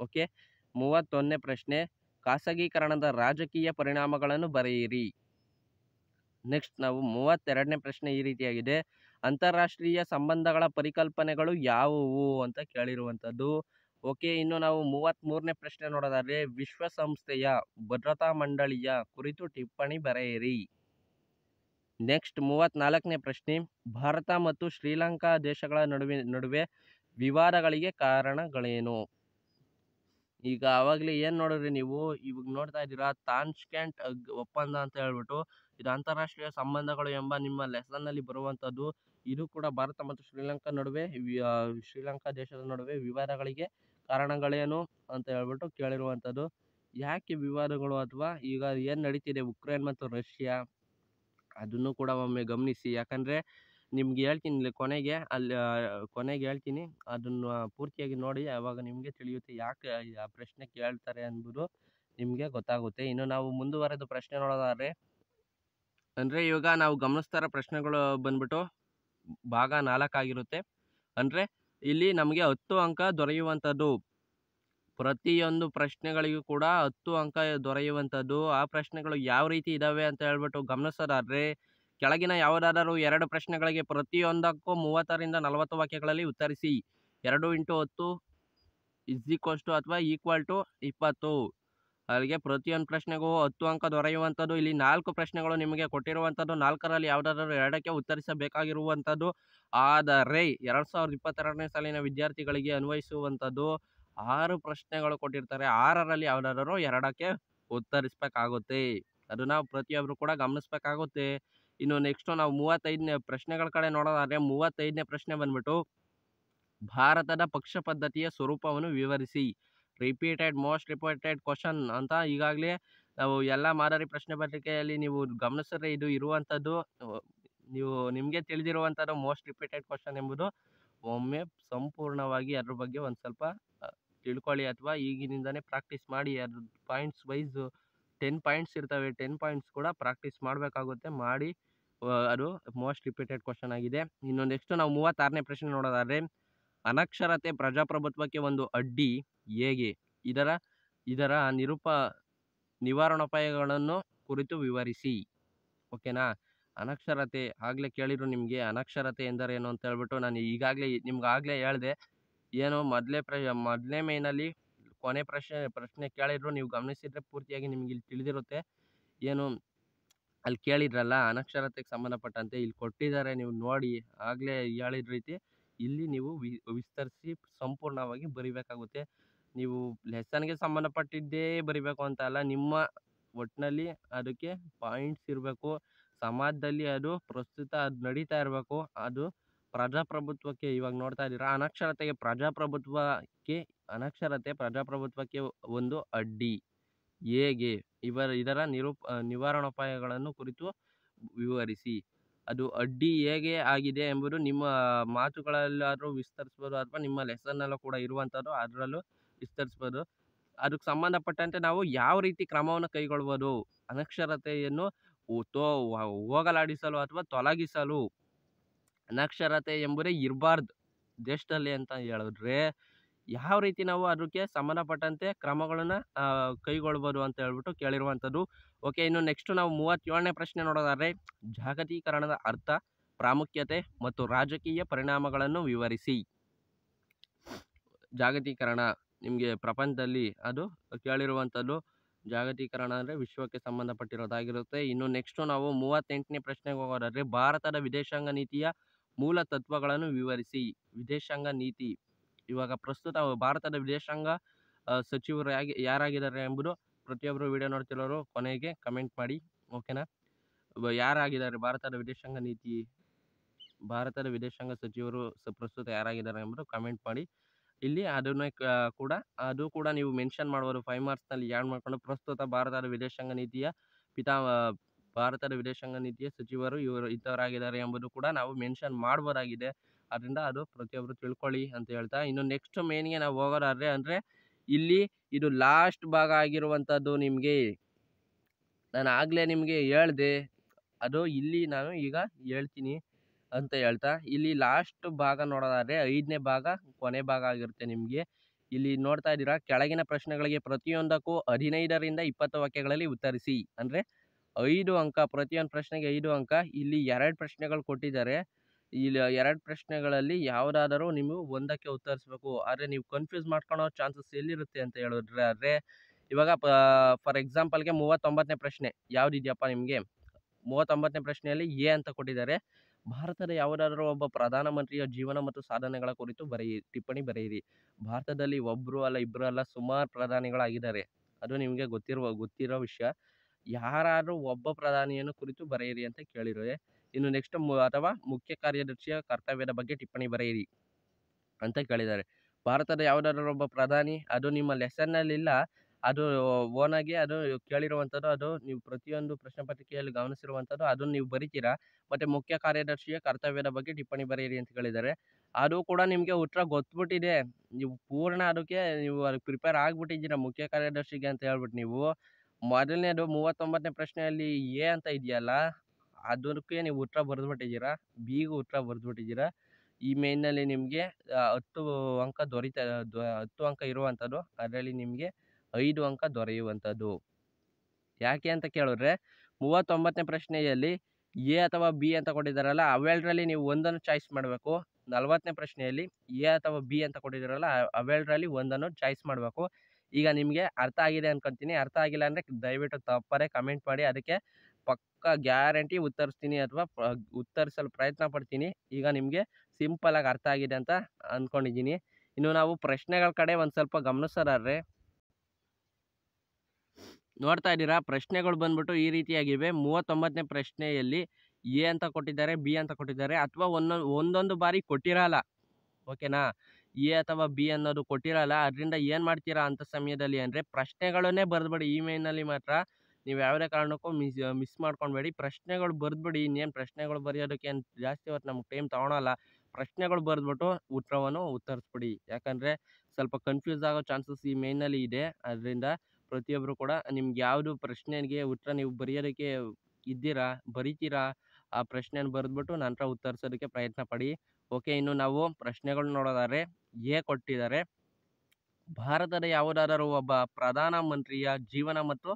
ಓಕೆ? ಮೂವತ್ತೊಂದನೇ ಪ್ರಶ್ನೆ, ಖಾಸಗೀಕರಣದ ರಾಜಕೀಯ ಪರಿಣಾಮಗಳನ್ನು ಬರೆಯಿರಿ. ನೆಕ್ಸ್ಟ್ ನಾವು ಮೂವತ್ತೆರಡನೇ ಪ್ರಶ್ನೆ ಈ ರೀತಿಯಾಗಿದೆ. ಅಂತಾರಾಷ್ಟ್ರೀಯ ಸಂಬಂಧಗಳ ಪರಿಕಲ್ಪನೆಗಳು ಯಾವುವು ಅಂತ ಕೇಳಿರುವಂಥದ್ದು. ಓಕೆ, ಇನ್ನು ನಾವು ಮೂವತ್ತ್ಮೂರನೇ ಪ್ರಶ್ನೆ ನೋಡೋದಾದರೆ, ವಿಶ್ವಸಂಸ್ಥೆಯ ಭದ್ರತಾ ಮಂಡಳಿಯ ಕುರಿತು ಟಿಪ್ಪಣಿ ಬರೆಯಿರಿ. ನೆಕ್ಸ್ಟ್ ಮೂವತ್ತ್ನಾಲ್ಕನೇ ಪ್ರಶ್ನೆ, ಭಾರತ ಮತ್ತು ಶ್ರೀಲಂಕಾ ದೇಶಗಳ ನಡುವೆ ನಡುವೆ ವಿವಾದಗಳಿಗೆ ಕಾರಣಗಳೇನು? ಈಗ ಆವಾಗಲೇ ಏನು ನೋಡಿದ್ರಿ ನೀವು? ಇವಾಗ ನೋಡ್ತಾ ಇದ್ದೀರಾ ತಾನ್ಸ್ಕ್ಯಾಂಟ್ ಒಪ್ಪಂದ ಅಂತ ಹೇಳ್ಬಿಟ್ಟು, ಇದು ಅಂತಾರಾಷ್ಟ್ರೀಯ ಸಂಬಂಧಗಳು ಎಂಬ ನಿಮ್ಮ ಲೆಸನ್ನಲ್ಲಿ ಬರುವಂಥದ್ದು ಇದು ಕೂಡ ಭಾರತ ಮತ್ತು ಶ್ರೀಲಂಕಾ ನಡುವೆ ಶ್ರೀಲಂಕಾ ದೇಶದ ನಡುವೆ ವಿವಾದಗಳಿಗೆ ಕಾರಣಗಳೇನು ಅಂತ ಹೇಳ್ಬಿಟ್ಟು ಕೇಳಿರುವಂಥದ್ದು. ಯಾಕೆ ವಿವಾದಗಳು ಅಥವಾ ಈಗ ಏನು ನಡೀತಿದೆ ಉಕ್ರೇನ್ ಮತ್ತು ರಷ್ಯಾ? ಅದನ್ನು ಕೂಡ ಒಮ್ಮೆ ಗಮನಿಸಿ. ಯಾಕಂದರೆ ನಿಮ್ಗೆ ಹೇಳ್ತೀನಿ ಇಲ್ಲಿ ಕೊನೆಗೆ, ಅಲ್ಲಿ ಕೊನೆಗೆ ಹೇಳ್ತೀನಿ. ಅದನ್ನು ಪೂರ್ತಿಯಾಗಿ ನೋಡಿ, ಅವಾಗ ನಿಮಗೆ ತಿಳಿಯುತ್ತೆ ಯಾಕೆ ಆ ಪ್ರಶ್ನೆ ಕೇಳ್ತಾರೆ ಅನ್ನೋದು ನಿಮಗೆ ಗೊತ್ತಾಗುತ್ತೆ. ಇನ್ನು ನಾವು ಮುಂದುವರೆದು ಪ್ರಶ್ನೆ ನೋಡೋದಾದ್ರೆ ಅಂದರೆ ಇವಾಗ ನಾವು ಗಮನಿಸ್ತಾ ಇರೋ ಪ್ರಶ್ನೆಗಳು ಬಂದ್ಬಿಟ್ಟು ಭಾಗ ನಾಲ್ಕಾಗಿರುತ್ತೆ ಅಂದರೆ ಇಲ್ಲಿ ನಮಗೆ ಹತ್ತು ಅಂಕ ದೊರೆಯುವಂಥದ್ದು. ಪ್ರತಿಯೊಂದು ಪ್ರಶ್ನೆಗಳಿಗೂ ಕೂಡ ಹತ್ತು ಅಂಕ ದೊರೆಯುವಂಥದ್ದು. ಆ ಪ್ರಶ್ನೆಗಳು ಯಾವ ರೀತಿ ಇದ್ದಾವೆ ಅಂತ ಹೇಳ್ಬಿಟ್ಟು ಗಮನಿಸೋದಾದ್ರೆ, ಕೆಳಗಿನ ಯಾವುದಾದರೂ ಎರಡು ಪ್ರಶ್ನೆಗಳಿಗೆ ಪ್ರತಿಯೊಂದಕ್ಕೂ ಮೂವತ್ತರಿಂದ ನಲವತ್ತು ವಾಕ್ಯಗಳಲ್ಲಿ ಉತ್ತರಿಸಿ. ಎರಡು ಇಂಟು ಹತ್ತು ಇಸ್ ಈಕ್ವಲ್ಸ್ ಟು ಅಥವಾ ಈಕ್ವಲ್ ಟು ಇಪ್ಪತ್ತು. ಅಲ್ಲಿಗೆ ಪ್ರತಿಯೊಂದು ಪ್ರಶ್ನೆಗೂ ಹತ್ತು ಅಂಕ ದೊರೆಯುವಂಥದ್ದು, ಇಲ್ಲಿ ನಾಲ್ಕು ಪ್ರಶ್ನೆಗಳು ನಿಮಗೆ ಕೊಟ್ಟಿರುವಂಥದ್ದು, ನಾಲ್ಕರಲ್ಲಿ ಯಾವುದಾದ್ರೂ ಎರಡಕ್ಕೆ ಉತ್ತರಿಸಬೇಕಾಗಿರುವಂಥದ್ದು. ಆದರೆ, ಎರಡು ಸಾವಿರದ ಇಪ್ಪತ್ತೆರಡನೇ ಸಾಲಿನ ವಿದ್ಯಾರ್ಥಿಗಳಿಗೆ ಅನ್ವಯಿಸುವಂಥದ್ದು, ಆರು ಪ್ರಶ್ನೆಗಳು ಕೊಟ್ಟಿರ್ತಾರೆ. ಆರರಲ್ಲಿ ಯಾವುದಾದರೂ ಎರಡಕ್ಕೆ ಉತ್ತರಿಸಬೇಕಾಗುತ್ತೆ. ನಾವು ಪ್ರತಿಯೊಬ್ಬರು ಕೂಡ ಗಮನಿಸಬೇಕಾಗುತ್ತೆ. ಇನ್ನು ನೆಕ್ಸ್ಟು ನಾವು ಮೂವತ್ತೈದನೇ ಪ್ರಶ್ನೆಗಳ ಕಡೆ ನೋಡೋದಾದರೆ, ಮೂವತ್ತೈದನೇ ಪ್ರಶ್ನೆ ಬಂದ್ಬಿಟ್ಟು, ಭಾರತದ ಪಕ್ಷ ಪದ್ಧತಿಯ ಸ್ವರೂಪವನ್ನು ವಿವರಿಸಿ. ರಿಪೀಟೆಡ್ ಮೋಸ್ಟ್ ರಿಪೀಟೆಡ್ ಕ್ವಶನ್ ಅಂತ ಈಗಾಗಲೇ ನಾವು ಎಲ್ಲ ಮಾದರಿ ಪ್ರಶ್ನೆ ಪತ್ರಿಕೆಯಲ್ಲಿ ನೀವು ಗಮನಿಸಿದ್ರೆ ಇದು ಇರುವಂಥದ್ದು ನೀವು ನಿಮಗೆ ತಿಳಿದಿರುವಂಥದ್ದು ಮೋಸ್ಟ್ ರಿಪೀಟೆಡ್ ಕ್ವಶನ್ ಎಂಬುದು ಒಮ್ಮೆ ಸಂಪೂರ್ಣವಾಗಿ ಅದ್ರ ಬಗ್ಗೆ ಒಂದು ಸ್ವಲ್ಪ ತಿಳ್ಕೊಳ್ಳಿ ಅಥವಾ ಈಗಿನಿಂದನೇ ಪ್ರಾಕ್ಟೀಸ್ ಮಾಡಿ ಅದ್ರ ಪಾಯಿಂಟ್ಸ್ ವೈಸ್ ಟೆನ್ ಪಾಯಿಂಟ್ಸ್ ಇರ್ತವೆ, ಟೆನ್ ಪಾಯಿಂಟ್ಸ್ ಕೂಡ ಪ್ರಾಕ್ಟೀಸ್ ಮಾಡಬೇಕಾಗುತ್ತೆ, ಮಾಡಿ ಅದು ಮೋಸ್ಟ್ ರಿಪೀಟೆಡ್ ಕ್ವಶನ್ ಆಗಿದೆ. ಇನ್ನು ನೆಕ್ಸ್ಟ್ ನಾವು ಮೂವತ್ತಾರನೇ ಪ್ರಶ್ನೆ ನೋಡೋದಾದ್ರೆ ಅನಕ್ಷರತೆ ಪ್ರಜಾಪ್ರಭುತ್ವಕ್ಕೆ ಒಂದು ಅಡ್ಡಿ ಹೇಗೆ? ಇದರ ಇದರ ನಿರೂಪ, ನಿವಾರಣೋಪಾಯಗಳನ್ನು ಕುರಿತು ವಿವರಿಸಿ. ಓಕೆನಾ? ಅನಕ್ಷರತೆ, ಆಗಲೇ ಕೇಳಿದ್ರು ನಿಮಗೆ ಅನಕ್ಷರತೆ ಎಂದರೇನು ಅಂತ ಹೇಳ್ಬಿಟ್ಟು ನಾನು ಈಗಾಗಲೇ, ನಿಮ್ಗೆ ಆಗಲೇ ಹೇಳಿದೆ. ಏನು ಮೊದಲೇ ಪ್ರ ಮೊದಲನೇ ಮೇನಲ್ಲಿ ಕೊನೆ ಪ್ರಶ್ನೆ ಪ್ರಶ್ನೆ ಕೇಳಿದ್ರು, ನೀವು ಗಮನಿಸಿದ್ರೆ ಪೂರ್ತಿಯಾಗಿ ನಿಮ್ಗೆ ಇಲ್ಲಿ ತಿಳಿದಿರುತ್ತೆ. ಏನು, ಅಲ್ಲಿ ಕೇಳಿದ್ರಲ್ಲ, ಅನಕ್ಷರತೆಗೆ ಸಂಬಂಧಪಟ್ಟಂತೆ ಇಲ್ಲಿ ಕೊಟ್ಟಿದ್ದಾರೆ, ನೀವು ನೋಡಿ, ಆಗಲೇ ಹೇಳಿದ ರೀತಿ. ಇಲ್ಲಿ ನೀವು ವಿಸ್ತರಿಸಿ ಸಂಪೂರ್ಣವಾಗಿ ಬರಿಬೇಕಾಗುತ್ತೆ. ನೀವು ಲೆಸನ್ಗೆ ಸಂಬಂಧಪಟ್ಟಿದ್ದೇ ಬರಿಬೇಕು ಅಂತ ಅಲ್ಲ, ನಿಮ್ಮ ಒಟ್ಟಿನಲ್ಲಿ ಅದಕ್ಕೆ ಪಾಯಿಂಟ್ಸ್ ಇರಬೇಕು. ಸಮಾಜದಲ್ಲಿ ಅದು ಪ್ರಸ್ತುತ ಅದು ನಡೀತಾ ಇರಬೇಕು. ಅದು ಪ್ರಜಾಪ್ರಭುತ್ವಕ್ಕೆ ಇವಾಗ ನೋಡ್ತಾ ಇದ್ದೀರಾ, ಅನಕ್ಷರತೆಗೆ ಪ್ರಜಾಪ್ರಭುತ್ವಕ್ಕೆ, ಅನಕ್ಷರತೆ ಪ್ರಜಾಪ್ರಭುತ್ವಕ್ಕೆ ಒಂದು ಅಡ್ಡಿ. ಹೇಗೆ? ಇವರ, ಇದರ ನಿರೂಪ, ನಿವಾರಣೋಪಾಯಗಳನ್ನು ಕುರಿತು ವಿವರಿಸಿ. ಅದು ಅಡ್ಡಿ ಹೇಗೆ ಆಗಿದೆ ಎಂಬುದು ನಿಮ್ಮ ಮಾತುಗಳಲ್ಲಾದರೂ ವಿಸ್ತರಿಸ್ಬೋದು ಅಥವಾ ನಿಮ್ಮ ಲೆಸನ್ನಲ್ಲೂ ಕೂಡ ಇರುವಂಥದ್ದು ಅದರಲ್ಲೂ ವಿಸ್ತರಿಸ್ಬೋದು. ಅದಕ್ಕೆ ಸಂಬಂಧಪಟ್ಟಂತೆ ನಾವು ಯಾವ ರೀತಿ ಕ್ರಮವನ್ನು ಕೈಗೊಳ್ಬೋದು, ಅನಕ್ಷರತೆಯನ್ನು ತೋ ಹೋಗಲಾಡಿಸಲು ಅಥವಾ ತೊಲಗಿಸಲು ಅನಕ್ಷರತೆ ಎಂಬುದೇ ಇರಬಾರ್ದು ದೇಶದಲ್ಲಿ ಅಂತ ಹೇಳಿದ್ರೆ, ಯಾವ ರೀತಿ ನಾವು ಅದಕ್ಕೆ ಸಂಬಂಧಪಟ್ಟಂತೆ ಕ್ರಮಗಳನ್ನು ಕೈಗೊಳ್ಬೋದು ಅಂತ ಹೇಳ್ಬಿಟ್ಟು ಕೇಳಿರುವಂಥದ್ದು ಓಕೆ, ಇನ್ನು ನೆಕ್ಸ್ಟ್ ನಾವು ಮೂವತ್ತೇಳನೇ ಪ್ರಶ್ನೆ ನೋಡೋದಾದ್ರೆ, ಜಾಗತೀಕರಣದ ಅರ್ಥ, ಪ್ರಾಮುಖ್ಯತೆ ಮತ್ತು ರಾಜಕೀಯ ಪರಿಣಾಮಗಳನ್ನು ವಿವರಿಸಿ. ಜಾಗತೀಕರಣ, ನಿಮಗೆ ಪ್ರಪಂಚದಲ್ಲಿ ಅದು ಕೇಳಿರುವಂಥದ್ದು, ಜಾಗತೀಕರಣ ಅಂದರೆ ವಿಶ್ವಕ್ಕೆ ಸಂಬಂಧಪಟ್ಟಿರೋದಾಗಿರುತ್ತೆ. ಇನ್ನು ನೆಕ್ಸ್ಟು ನಾವು ಮೂವತ್ತೆಂಟನೇ ಪ್ರಶ್ನೆಗೆ ಹೋಗೋದಾದ್ರೆ, ಭಾರತದ ವಿದೇಶಾಂಗ ನೀತಿಯ ಮೂಲ ತತ್ವಗಳನ್ನು ವಿವರಿಸಿ. ವಿದೇಶಾಂಗ ನೀತಿ, ಇವಾಗ ಪ್ರಸ್ತುತ ಭಾರತದ ವಿದೇಶಾಂಗ ಸಚಿವರಾಗಿ ಯಾರಾಗಿದ್ದಾರೆ ಎಂಬುದು ಪ್ರತಿಯೊಬ್ಬರು ವಿಡಿಯೋ ನೋಡ್ತಿರೋರು ಕೊನೆಗೆ ಕಮೆಂಟ್ ಮಾಡಿ ಓಕೆನಾ ಯಾರಾಗಿದ್ದಾರೆ? ಭಾರತದ ವಿದೇಶಾಂಗ ನೀತಿ, ಭಾರತದ ವಿದೇಶಾಂಗ ಸಚಿವರು ಪ್ರಸ್ತುತ ಯಾರಾಗಿದ್ದಾರೆ ಎಂಬುದು ಕಮೆಂಟ್ ಮಾಡಿ. ಇಲ್ಲಿ ಅದನ್ನೇ ಕೂಡ, ಅದು ಕೂಡ ನೀವು ಮೆನ್ಷನ್ ಮಾಡ್ಬೋದು ಫೈವ್ ಮಾರ್ಕ್ಸ್ನಲ್ಲಿ ಯಾಡ್ ಮಾಡ್ಕೊಂಡು ಪ್ರಸ್ತುತ ಭಾರತದ ವಿದೇಶಾಂಗ ನೀತಿಯ ಪಿತಾ ಭಾರತದ ವಿದೇಶಾಂಗ ನೀತಿಯ ಸಚಿವರು ಇವರು, ಇಂಥವರಾಗಿದ್ದಾರೆ ಎಂಬುದು ಕೂಡ ನಾವು ಮೆನ್ಷನ್ ಮಾಡ್ಬೋದಾಗಿದೆ. ಅದರಿಂದ ಅದು ಪ್ರತಿಯೊಬ್ಬರು ತಿಳ್ಕೊಳ್ಳಿ ಅಂತ ಹೇಳ್ತಾ, ಇನ್ನು ನೆಕ್ಸ್ಟ್ ಮೇನ್ಗೆ ನಾವು ಹೋಗೋದಾದ್ರೆ ಅಂದರೆ ಇಲ್ಲಿ ಇದು ಲಾಸ್ಟ್ ಭಾಗ ಆಗಿರುವಂಥದ್ದು ನಿಮಗೆ ನಾನು ಆಗಲೇ ನಿಮಗೆ ಹೇಳ್ದೆ. ಅದು ಇಲ್ಲಿ ನಾನು ಈಗ ಹೇಳ್ತೀನಿ ಅಂತ ಹೇಳ್ತಾ. ಇಲ್ಲಿ ಲಾಸ್ಟ್ ಭಾಗ ನೋಡೋದಾದರೆ ಐದನೇ ಭಾಗ, ಕೊನೆ ಭಾಗ ಆಗಿರುತ್ತೆ ನಿಮಗೆ. ಇಲ್ಲಿ ನೋಡ್ತಾ ಇದ್ದೀರಾ, ಕೆಳಗಿನ ಪ್ರಶ್ನೆಗಳಿಗೆ ಪ್ರತಿಯೊಂದಕ್ಕೂ ಹದಿನೈದರಿಂದ ಇಪ್ಪತ್ತು ವಾಕ್ಯಗಳಲ್ಲಿ ಉತ್ತರಿಸಿ. ಅಂದರೆ ಐದು ಅಂಕ, ಪ್ರತಿಯೊಂದು ಪ್ರಶ್ನೆಗೆ ಐದು ಅಂಕ. ಇಲ್ಲಿ ಎರಡು ಪ್ರಶ್ನೆಗಳು ಕೊಟ್ಟಿದ್ದಾರೆ. ಇಲ್ಲಿ ಎರಡು ಪ್ರಶ್ನೆಗಳಲ್ಲಿ ಯಾವುದಾದರೂ ನೀವು ಒಂದಕ್ಕೆ ಉತ್ತರಿಸಬೇಕು. ಆದರೆ ನೀವು ಕನ್ಫ್ಯೂಸ್ ಮಾಡ್ಕೊಳೋ ಚಾನ್ಸಸ್ ಎಲ್ಲಿರುತ್ತೆ ಅಂತ ಹೇಳಿದ್ರೆ ಆದರೆ ಇವಾಗ ಫಾರ್ ಎಕ್ಸಾಂಪಲ್ಗೆ ಮೂವತ್ತೊಂಬತ್ತನೇ ಪ್ರಶ್ನೆ ಯಾವುದಿದೆಯಪ್ಪ ನಿಮಗೆ? ಮೂವತ್ತೊಂಬತ್ತನೇ ಪ್ರಶ್ನೆಯಲ್ಲಿ ಎ ಅಂತ ಕೊಟ್ಟಿದ್ದಾರೆ. ಭಾರತದ ಯಾವುದಾದರೂ ಒಬ್ಬ ಪ್ರಧಾನಮಂತ್ರಿಯ ಜೀವನ ಮತ್ತು ಸಾಧನೆಗಳ ಕುರಿತು ಬರೆಯಿ, ಟಿಪ್ಪಣಿ ಬರೆಯಿರಿ. ಭಾರತದಲ್ಲಿ ಒಬ್ಬರು ಅಲ್ಲ ಇಬ್ಬರು ಅಲ್ಲ, ಸುಮಾರು ಪ್ರಧಾನಿಗಳಾಗಿದ್ದಾರೆ. ಅದು ನಿಮಗೆ ಗೊತ್ತಿರುವ, ಗೊತ್ತಿರೋ ವಿಷಯ. ಯಾರಾದರೂ ಒಬ್ಬ ಪ್ರಧಾನಿಯನ್ನು ಕುರಿತು ಬರೆಯಿರಿ ಅಂತ ಕೇಳಿರೋದೆ. ಇನ್ನು ನೆಕ್ಸ್ಟ್ ಅಥವಾ ಮುಖ್ಯ ಕಾರ್ಯದರ್ಶಿಯ ಕರ್ತವ್ಯದ ಬಗ್ಗೆ ಟಿಪ್ಪಣಿ ಬರೆಯಿರಿ ಅಂತ ಕೇಳಿದ್ದಾರೆ. ಭಾರತದ ಯಾವುದಾದ್ರೂ ಒಬ್ಬ ಪ್ರಧಾನಿ, ಅದು ನಿಮ್ಮ ಲೆಸನ್ನಲ್ಲಿಲ್ಲ ಅದು ಓನಾಗಿ ಅದು ಕೇಳಿರುವಂಥದ್ದು, ಅದು ನೀವು ಪ್ರತಿಯೊಂದು ಪ್ರಶ್ನೆ ಪತ್ರಿಕೆಯಲ್ಲಿ ಗಮನಿಸಿರುವಂಥದ್ದು, ಅದನ್ನು ನೀವು ಬರಿತೀರಾ? ಮತ್ತು ಮುಖ್ಯ ಕಾರ್ಯದರ್ಶಿಯ ಕರ್ತವ್ಯದ ಬಗ್ಗೆ ಟಿಪ್ಪಣಿ ಬರೆಯಿರಿ ಅಂತ ಕೇಳಿದ್ದಾರೆ. ಅದು ಕೂಡ ನಿಮಗೆ ಉತ್ತರ ಗೊತ್ತುಬಿಟ್ಟಿದೆ. ನೀವು ಪೂರ್ಣ ಅದಕ್ಕೆ ನೀವು ಅದಕ್ಕೆ ಪ್ರಿಪೇರ್ ಆಗಿಬಿಟ್ಟಿದ್ದೀರಾ ಮುಖ್ಯ ಕಾರ್ಯದರ್ಶಿಗೆ ಅಂತ ಹೇಳ್ಬಿಟ್ಟು ನೀವು. ಮೊದಲನೇದು ಮೂವತ್ತೊಂಬತ್ತನೇ ಪ್ರಶ್ನೆಯಲ್ಲಿ ಎ ಅಂತ ಇದೆಯಲ್ಲ ಅದಕ್ಕೆ ನೀವು ಉತ್ತರ ಬರೆದ್ಬಿಟ್ಟಿದ್ದೀರಾ? ಬಿಗೂ ಉತ್ತರ ಬರೆದ್ಬಿಟ್ಟಿದ್ದೀರಾ? ಈ ಮೇಯ್ನಲ್ಲಿ ನಿಮಗೆ ಹತ್ತು ಅಂಕ ದೊರೀತಾ ಹತ್ತು ಅಂಕ ಇರುವಂಥದ್ದು, ಅದರಲ್ಲಿ ನಿಮಗೆ ಐದು ಅಂಕ ದೊರೆಯುವಂಥದ್ದು. ಯಾಕೆ ಅಂತ ಕೇಳಿದ್ರೆ, ಮೂವತ್ತೊಂಬತ್ತನೇ ಪ್ರಶ್ನೆಯಲ್ಲಿ ಎ ಅಥವಾ ಬಿ ಅಂತ ಕೊಟ್ಟಿದ್ದಾರಲ್ಲ, ಅವೆರಡರಲ್ಲಿ ನೀವು ಒಂದನ್ನು ಚಾಯ್ಸ್ ಮಾಡಬೇಕು. ನಲವತ್ತನೇ ಪ್ರಶ್ನೆಯಲ್ಲಿ ಎ ಅಥವಾ ಬಿ ಅಂತ ಕೊಟ್ಟಿದ್ದಾರಲ್ಲ, ಅವೆರಡರಲ್ಲಿ ಒಂದನ್ನು ಚಾಯ್ಸ್ ಮಾಡಬೇಕು. ಈಗ ನಿಮಗೆ ಅರ್ಥ ಆಗಿದೆ ಅನ್ಕೊತೀನಿ. ಅರ್ಥ ಆಗಿಲ್ಲ ಅಂದರೆ ದಯವಿಟ್ಟು ತಪ್ಪರೆ, ಕಮೆಂಟ್ ಮಾಡಿ. ಅದಕ್ಕೆ ಪಕ್ಕ ಗ್ಯಾರಂಟಿ ಉತ್ತರಿಸ್ತೀನಿ ಅಥವಾ ಉತ್ತರಿಸಲು ಪ್ರಯತ್ನ ಪಡ್ತೀನಿ. ಈಗ ನಿಮಗೆ ಸಿಂಪಲಾಗಿ ಅರ್ಥ ಆಗಿದೆ ಅಂತ ಅಂದ್ಕೊಂಡಿದ್ದೀನಿ ಇನ್ನು ನಾವು ಪ್ರಶ್ನೆಗಳ ಕಡೆ ಒಂದು ಸ್ವಲ್ಪ ಗಮನಿಸೋದಾದ್ರೆ ನೋಡ್ತಾ ಇದ್ದೀರಾ? ಪ್ರಶ್ನೆಗಳು ಬಂದ್ಬಿಟ್ಟು ಈ ರೀತಿಯಾಗಿವೆ. ಮೂವತ್ತೊಂಬತ್ತನೇ ಪ್ರಶ್ನೆಯಲ್ಲಿ ಎ ಅಂತ ಕೊಟ್ಟಿದ್ದಾರೆ, ಬಿ ಅಂತ ಕೊಟ್ಟಿದ್ದಾರೆ ಅಥವಾ ಒಂದೊಂದು ಒಂದೊಂದು ಬಾರಿ ಕೊಟ್ಟಿರಲ್ಲ. ಓಕೆನಾ? ಎ ಅಥವಾ ಬಿ ಅನ್ನೋದು ಕೊಟ್ಟಿರಲ್ಲ. ಅದರಿಂದ ಏನು ಮಾಡ್ತೀರಾ ಅಂಥ ಸಮಯದಲ್ಲಿ ಅಂದರೆ ಪ್ರಶ್ನೆಗಳನ್ನೇ ಬರೆದ್ಬಿಡಿ. ಇಮೇಲ್ನಲ್ಲಿ ಮಾತ್ರ ನೀವು ಯಾವುದೇ ಕಾರಣಕ್ಕೂ ಮಿಸ್ ಮಿಸ್ ಮಾಡ್ಕೊಬೇಡಿ ಪ್ರಶ್ನೆಗಳು ಬರೆದ್ಬಿಡಿ, ಇನ್ನೇನು ಪ್ರಶ್ನೆಗಳು ಬರೆಯೋದಕ್ಕೆ ಏನು ಜಾಸ್ತಿ ಹೊತ್ತು ನಮ್ಗೆ ಟೈಮ್ ತೊಗೊಳಲ್ಲ. ಪ್ರಶ್ನೆಗಳು ಬರೆದ್ಬಿಟ್ಟು ಉತ್ತರವನ್ನು ಉತ್ತರಿಸ್ಬಿಡಿ. ಯಾಕಂದರೆ ಸ್ವಲ್ಪ ಕನ್ಫ್ಯೂಸ್ ಆಗೋ ಚಾನ್ಸಸ್ ಈ ಮೇಯ್ನಲ್ಲಿ ಇದೆ. ಅದರಿಂದ ಪ್ರತಿಯೊಬ್ಬರು ಕೂಡ ನಿಮ್ಗೆ ಯಾವುದು ಪ್ರಶ್ನೆಗೆ ಉತ್ತರ ನೀವು ಬರೆಯೋದಕ್ಕೆ ಇದ್ದೀರಾ, ಬರಿತೀರಾ, ಆ ಪ್ರಶ್ನೆಯನ್ನು ಬರೆದ್ಬಿಟ್ಟು ನಂತರ ಉತ್ತರಿಸೋದಕ್ಕೆ ಪ್ರಯತ್ನ ಪಡಿ. ಓಕೆ, ಇನ್ನು ನಾವು ಪ್ರಶ್ನೆಗಳು ನೋಡೋದಾದ್ರೆ, ಎ ಕೊಟ್ಟಿದ್ದಾರೆ. ಭಾರತದ ಯಾವುದಾದರೂ ಒಬ್ಬ ಪ್ರಧಾನಮಂತ್ರಿಯ ಜೀವನ ಮತ್ತು